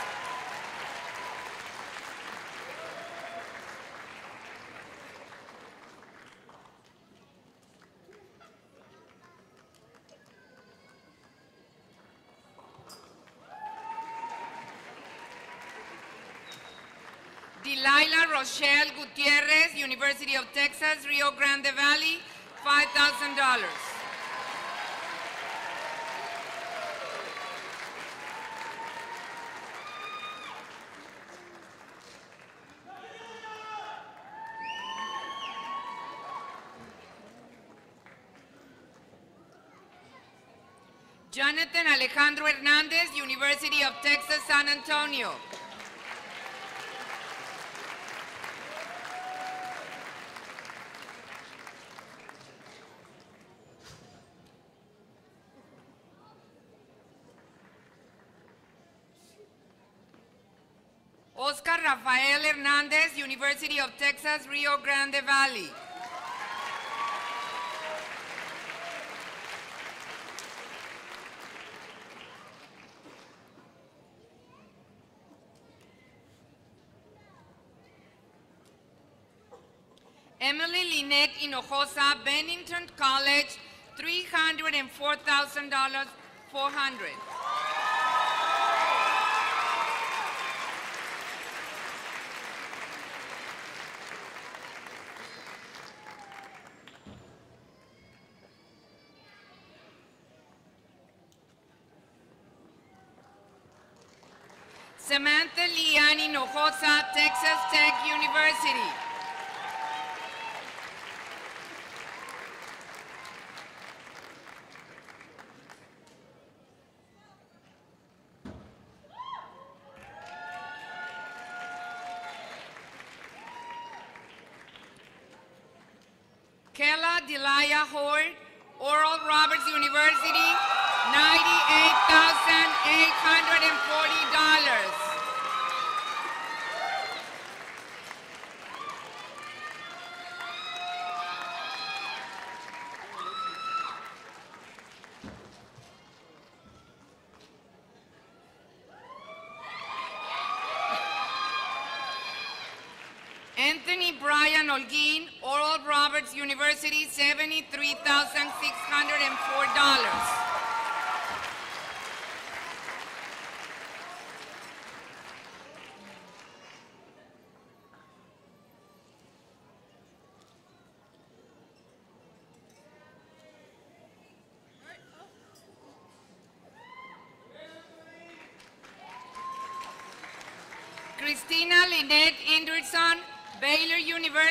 S10: Delilah Rochelle Gutierrez, University of Texas, Rio Grande Valley, $5,000. Alejandro Hernandez, University of Texas, San Antonio. Oscar Rafael Hernandez, University of Texas, Rio Grande Valley. Lynette Hinojosa, Bennington College, $304,000, 400. Samantha Leanne Hinojosa, Texas Tech University. Michaela Delia Horde, Oral Roberts University, Brian Holguin, Oral Roberts University, $73,604.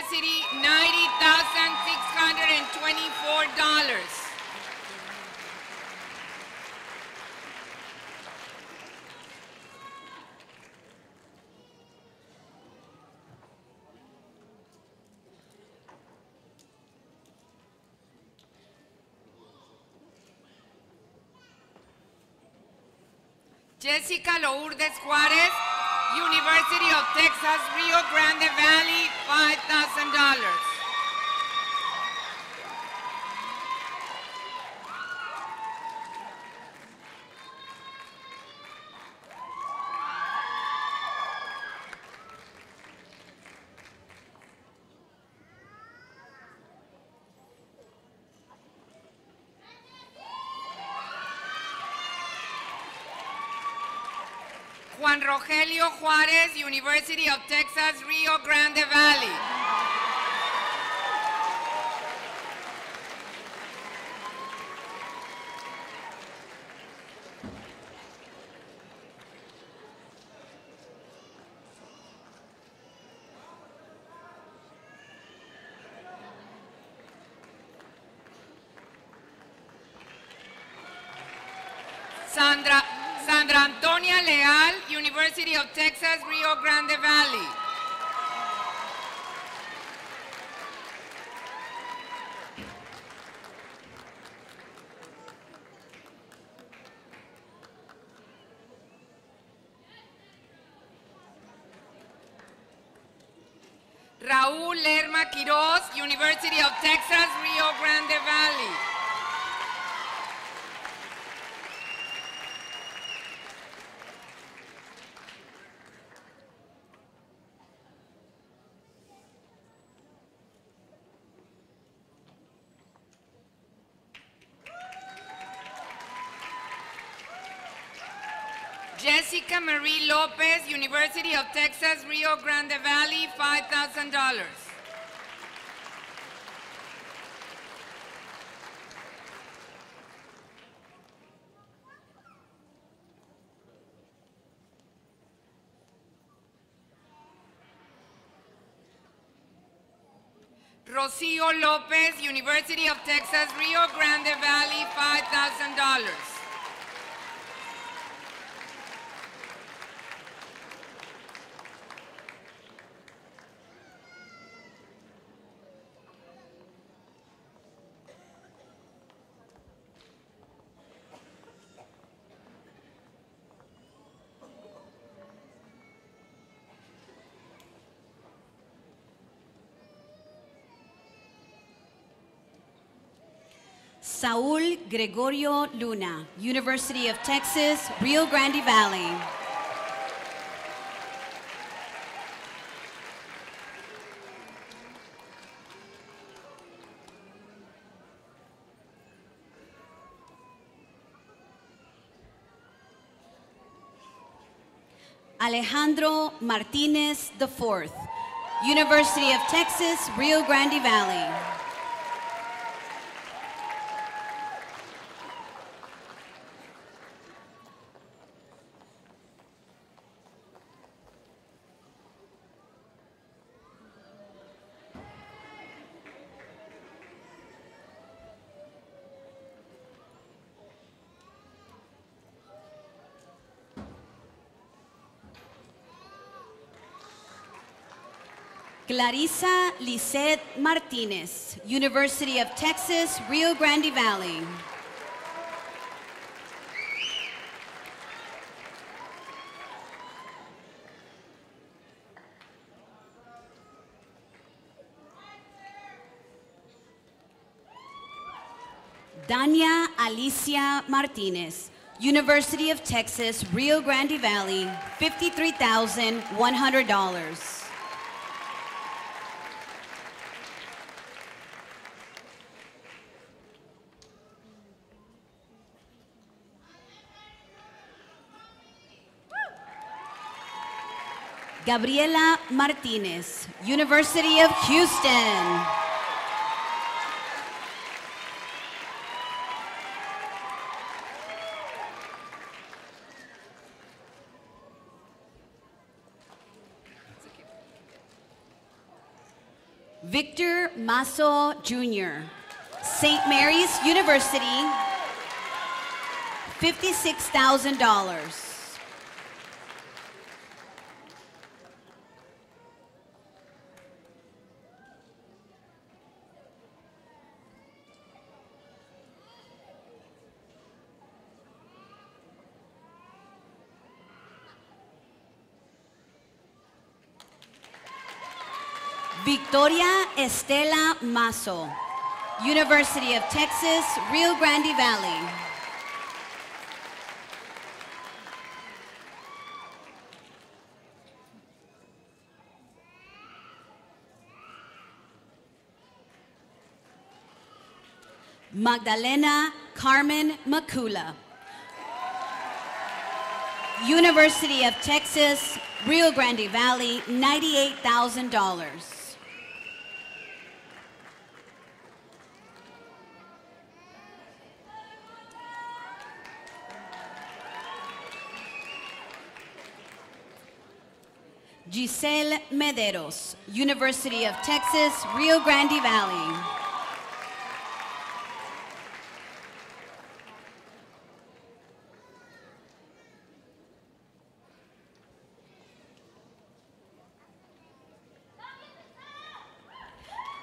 S10: University, $90,624. Jessica Lourdes Juarez, University of Texas, Rio Grande Valley, $5,000. Juan Rogelio Juárez, University of Texas, Rio Grande Valley. Of Texas, Rio Grande Valley. Raúl Lerma Quiroz, University of Texas, Rio Grande Valley. Jessica Marie Lopez, University of Texas, Rio Grande Valley, $5,000. Rocio Lopez, University of Texas, Rio Grande Valley, $5,000.
S9: Saúl Gregorio Luna, University of Texas, Rio Grande Valley. Alejandro Martinez IV, University of Texas, Rio Grande Valley. Clarissa Lisette Martinez, University of Texas, Rio Grande Valley. Dania Alicia Martinez, University of Texas, Rio Grande Valley, $53,100. Gabriela Martinez, University of Houston. Victor Maso Jr., St. Mary's University, $56,000. Victoria Estela Mazo, University of Texas, Rio Grande Valley. Magdalena Carmen Macula, University of Texas, Rio Grande Valley, $98,000. Giselle Mederos, University of Texas, Rio Grande Valley.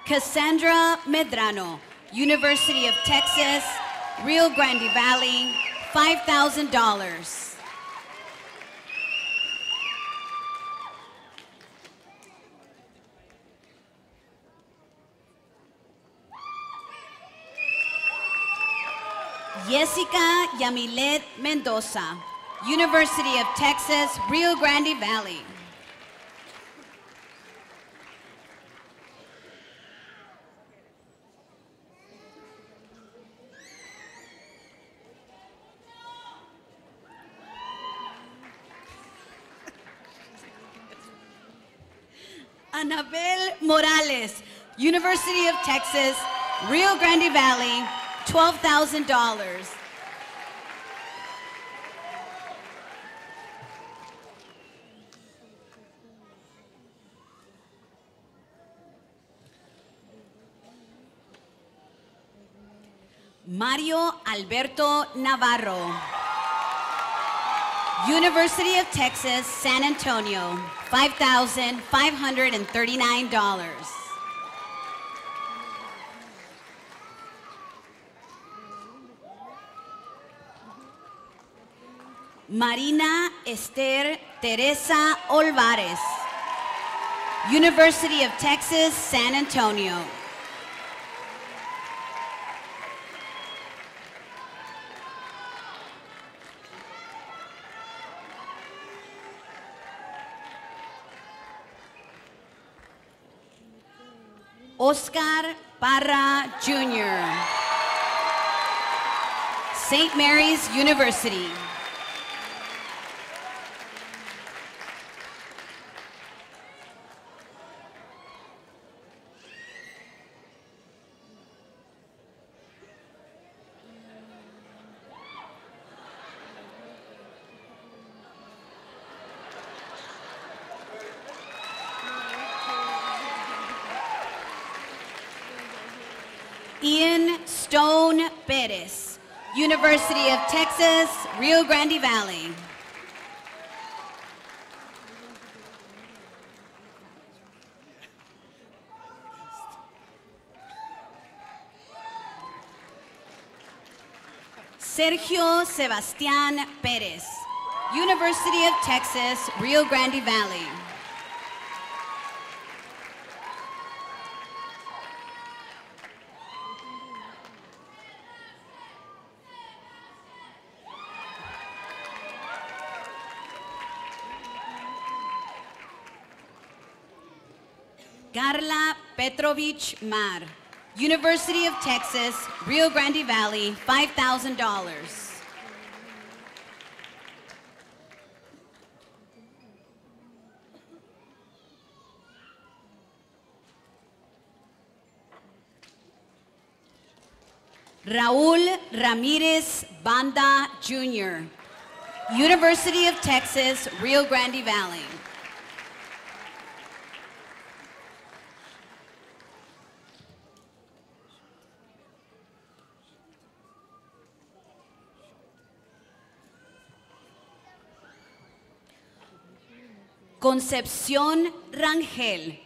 S9: Cassandra Medrano, University of Texas, Rio Grande Valley, $5,000. Jessica Yamilet Mendoza, University of Texas, Rio Grande Valley. Anabel Morales, University of Texas, Rio Grande Valley, $12,000. Mario Alberto Navarro, University of Texas, San Antonio, $5,539. Marina Esther Teresa Olvares, University of Texas, San Antonio. Oscar Parra Jr., St. Mary's University. University of Texas, Rio Grande Valley. Sergio Sebastián Pérez, University of Texas, Rio Grande Valley. Petrovich Mar, University of Texas, Rio Grande Valley, $5,000. Raúl Ramírez Banda Jr., University of Texas, Rio Grande Valley. Concepción Rangel,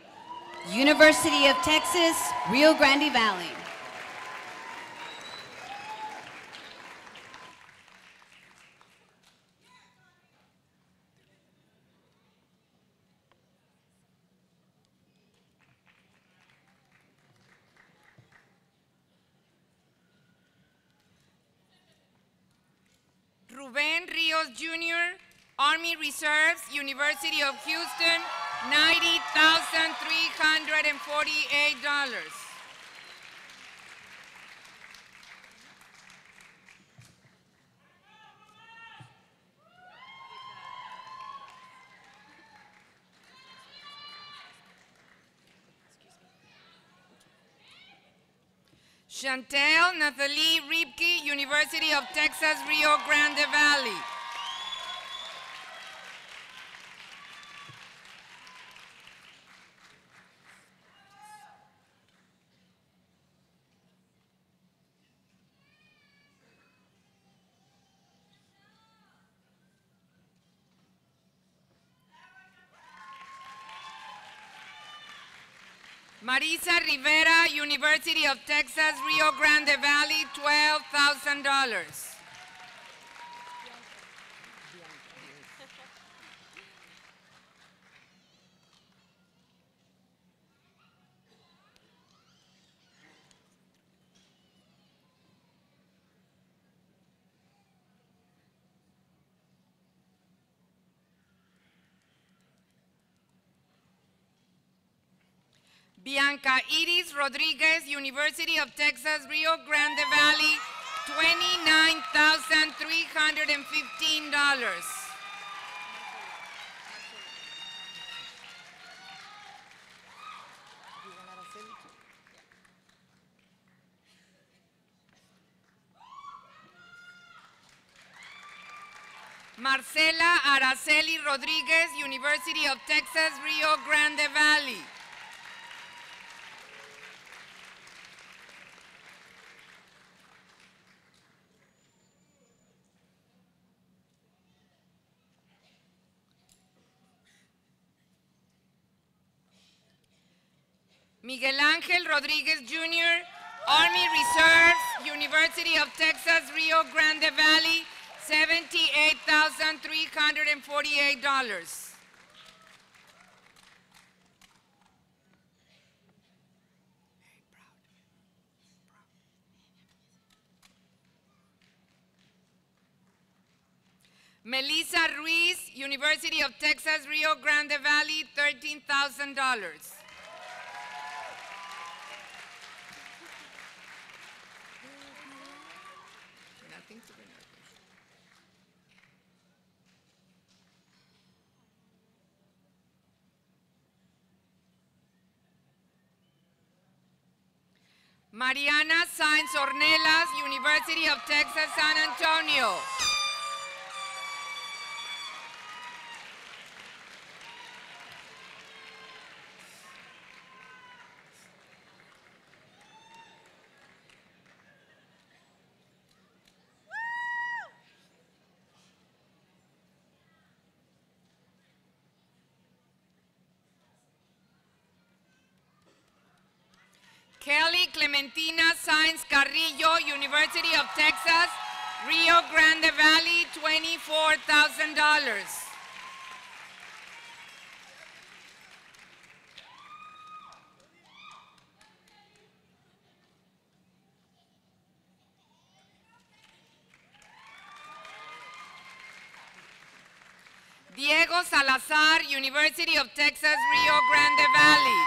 S9: University of Texas, Rio Grande Valley.
S10: Ruben Rios Jr., Army Reserves, University of Houston, $90,348. Chantel Nathalie Riebke, University of Texas, Rio Grande Valley. Marisa Rivera, University of Texas, Rio Grande Valley, $12,000. Bianca Iris Rodriguez, University of Texas, Rio Grande Valley, $29,315. Marcela Araceli Rodriguez, University of Texas, Rio Grande Valley. Miguel Ángel Rodriguez Jr., Army Reserves, University of Texas, Rio Grande Valley, $78,348. Melissa Ruiz, University of Texas, Rio Grande Valley, $13,000. Mariana Sainz Ornelas, University of Texas, San Antonio. Kelly Clementina Sainz Carrillo, University of Texas, Rio Grande Valley, $24,000. Diego Salazar, University of Texas, Rio Grande Valley.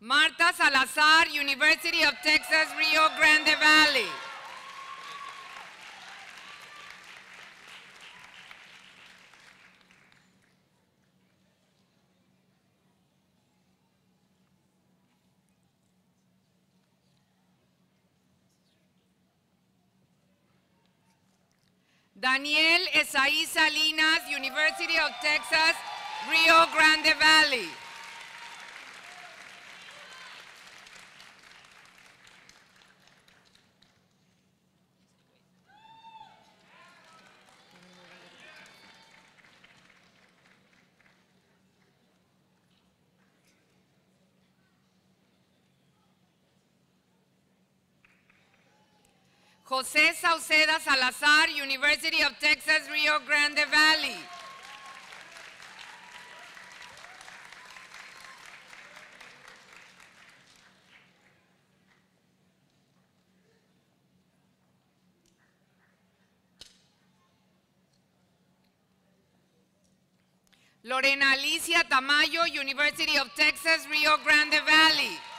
S10: Marta Salazar, University of Texas, Rio Grande Valley. Daniel Esaí Salinas, University of Texas, Rio Grande Valley. José Sauceda Salazar, University of Texas, Rio Grande Valley. Lorena Alicia Tamayo, University of Texas, Rio Grande Valley.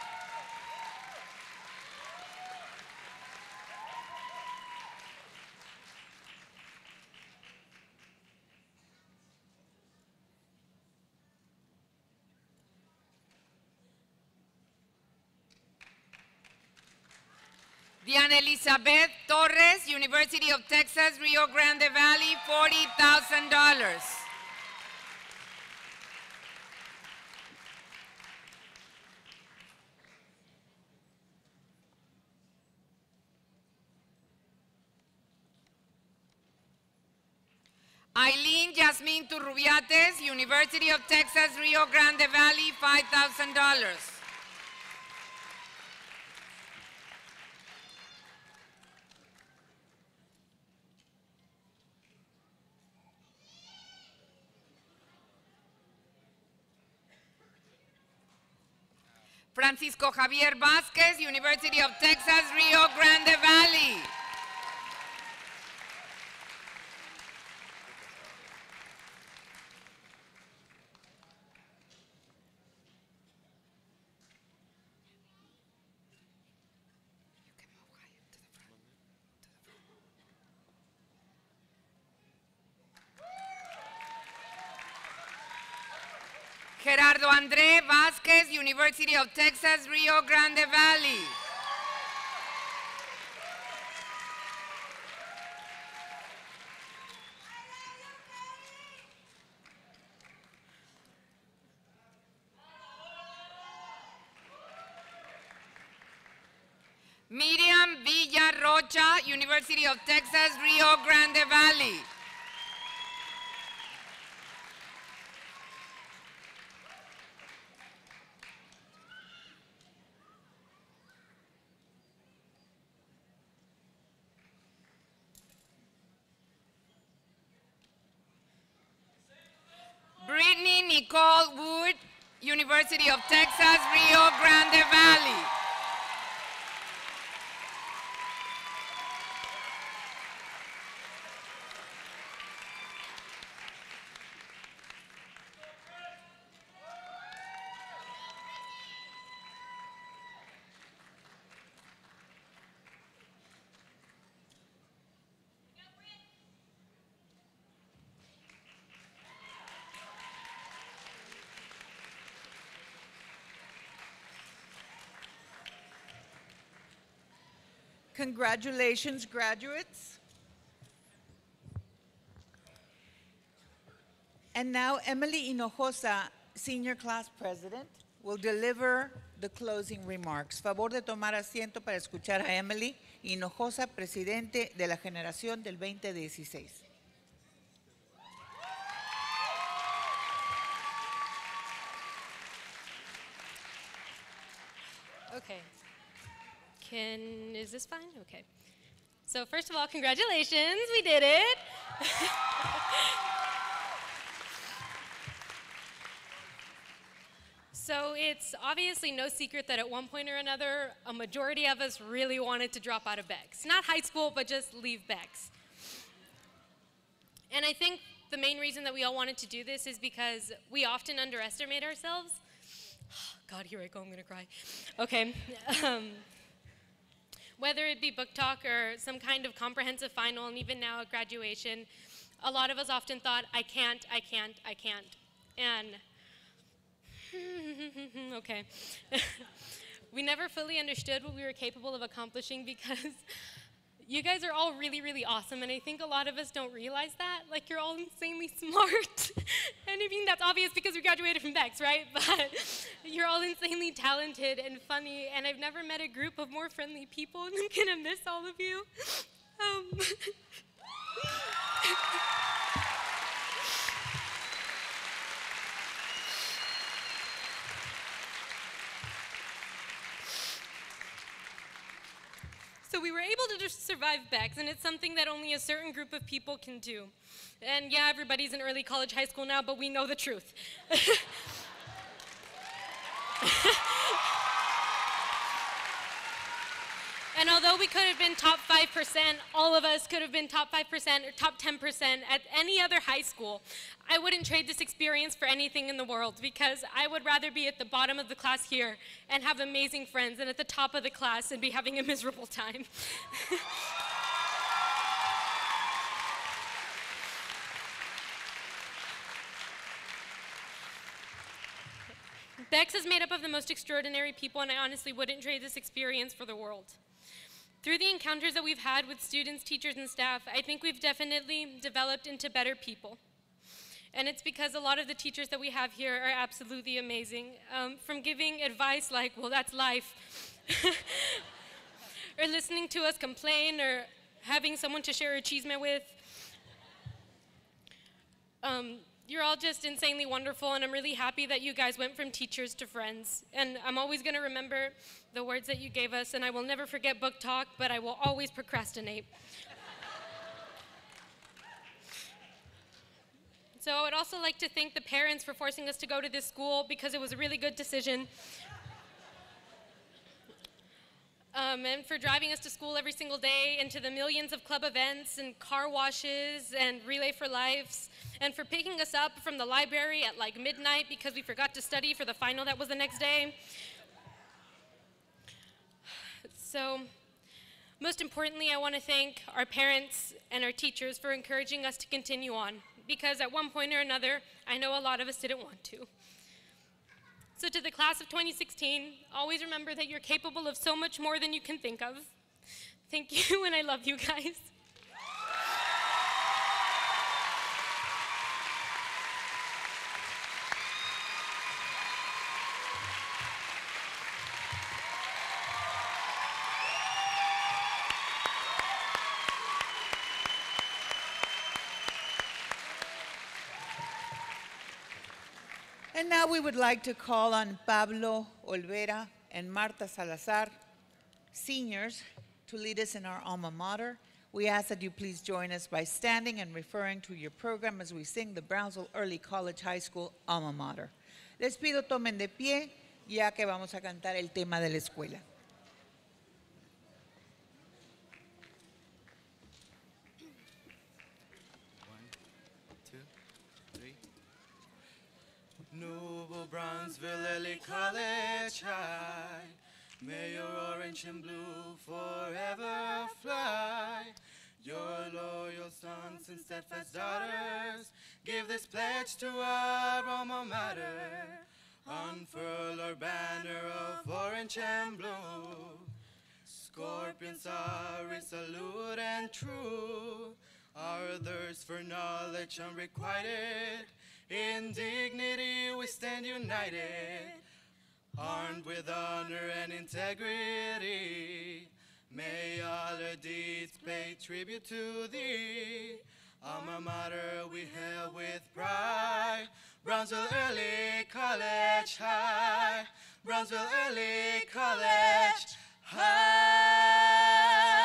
S10: Diana Elizabeth Torres, University of Texas, Rio Grande Valley, $40,000. Eileen Jasmine Turrubiates, University of Texas, Rio Grande Valley, $5,000. Francisco Javier Vázquez, University of Texas, Rio Grande Valley. University of Texas, Rio Grande Valley. Miriam Villa Rocha, University of Texas, Rio Grande Valley. Nicole Wood, University of Texas, Rio Grande Valley.
S1: Congratulations, graduates. And now Emily Hinojosa, Senior Class President, will deliver the closing remarks. Favor de tomar asiento para escuchar a Emily Hinojosa, presidente de la generación del 2016.
S11: Okay. Can, is this fine? Okay. So first of all, congratulations, we did it. so it's obviously no secret that at one point or another, a majority of us really wanted to drop out of Bex. Not high school, but just leave Bex. And I think the main reason that we all wanted to do this is because we often underestimate ourselves. God, here I go, I'm gonna cry. Okay. Um, Whether it be book talk or some kind of comprehensive final, and even now at graduation, a lot of us often thought, I can't, I can't, I can't. And, okay. we never fully understood what we were capable of accomplishing because you guys are all really, really awesome, and I think a lot of us don't realize that. Like, you're all insanely smart. and I mean, that's obvious because we graduated from Bex, right? But you're all insanely talented and funny, and I've never met a group of more friendly people, and I'm gonna miss all of you. Um, So we were able to just survive Bex, and it's something that only a certain group of people can do. And yeah, everybody's in early college, high school now, but we know the truth. and although we could have been top 5%, all of us could have been top 5% or top 10% at any other high school, I wouldn't trade this experience for anything in the world because I would rather be at the bottom of the class here and have amazing friends than at the top of the class and be having a miserable time. Bex is made up of the most extraordinary people, and I honestly wouldn't trade this experience for the world. Through the encounters that we've had with students, teachers, and staff, I think we've definitely developed into better people. And it's because a lot of the teachers that we have here are absolutely amazing. Um, from giving advice like, well, that's life, or listening to us complain, or having someone to share a cheeseman with. Um, you're all just insanely wonderful, and I'm really happy that you guys went from teachers to friends. And I'm always going to remember the words that you gave us, and I will never forget book talk, but I will always procrastinate. so I would also like to thank the parents for forcing us to go to this school because it was a really good decision. Um, and for driving us to school every single day and to the millions of club events and car washes and Relay for Lives, and for picking us up from the library at like midnight because we forgot to study for the final that was the next day. So, most importantly, I want to thank our parents and our teachers for encouraging us to continue on because at one point or another, I know a lot of us didn't want to. So, to the class of 2016, always remember that you're capable of so much more than you can think of. Thank you, and I love you guys.
S1: Now we would like to call on Pablo Olvera and Marta Salazar, seniors, to lead us in our alma mater. We ask that you please join us by standing and referring to your program as we sing the Brownsville Early College High School alma mater. Les pido tomen de pie ya que vamos a cantar el tema de la escuela.
S3: Noble Brownsville Early College High, may your orange and blue forever fly. Your loyal sons and steadfast daughters, give this pledge to our alma mater. Unfurl our banner of orange and blue. Scorpions are resolute and true. Our thirst for knowledge unrequited. In dignity we stand united. armed with honor and integrity. May all our deeds pay tribute to thee. Alma mater we hail with pride. Brownsville Early College High. Brownsville Early College High.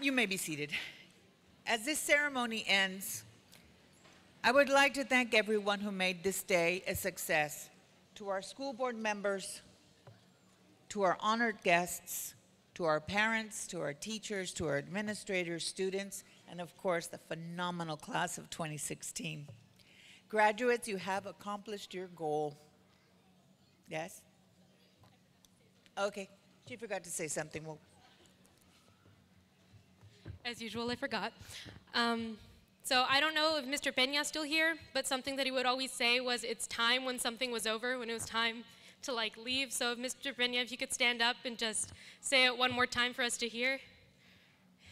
S1: You may be seated. As this ceremony ends, I would like to thank everyone who made this day a success. To our school board members, to our honored guests, to our parents, to our teachers, to our administrators, students, and of course, the phenomenal class of 2016. Graduates, you have accomplished your goal. Yes? Okay. She forgot to say something. Well,
S11: As usual, I forgot. Um, so I don't know if Mr. Peña's still here, but something that he would always say was it's time when something was over, when it was time to like leave. So if Mr. Peña, if you could stand up and just say it one more time for us to hear.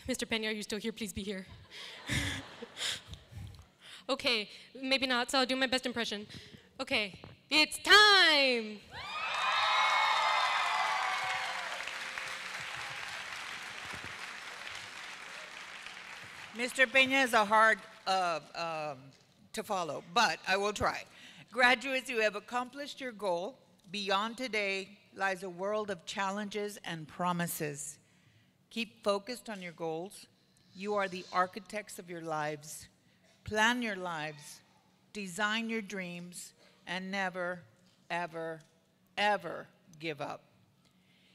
S11: Mr. Peña, are you still here? Please be here. okay, maybe not, so I'll do my best impression. Okay, it's time!
S1: Mr. Peña is a hard uh, um, to follow, but I will try. Graduates, you have accomplished your goal. Beyond today lies a world of challenges and promises. Keep focused on your goals. You are the architects of your lives. Plan your lives, design your dreams, and never, ever, ever give up.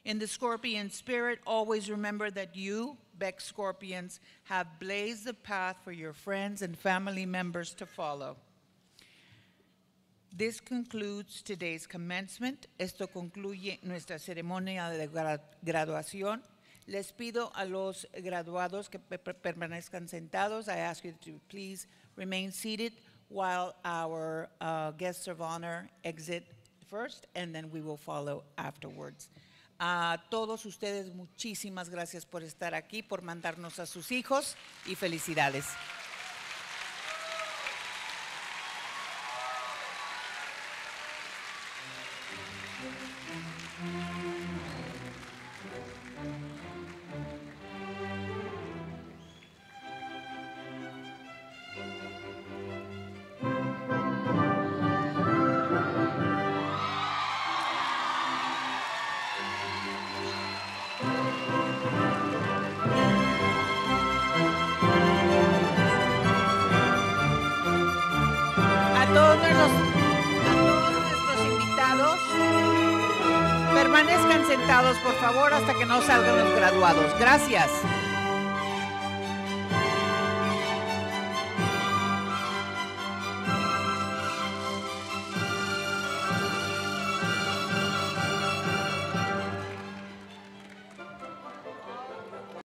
S1: In the scorpion spirit, always remember that you, Bex Scorpions, have blazed the path for your friends and family members to follow. This concludes today's commencement. Esto concluye nuestra ceremonia de graduación. Les pido a los graduados que pe- pe- permanezcan sentados. I ask you to please remain seated while our uh, guests of honor exit first, and then we will follow afterwards. A todos ustedes, muchísimas gracias por estar aquí, por mandarnos a sus hijos y felicidades.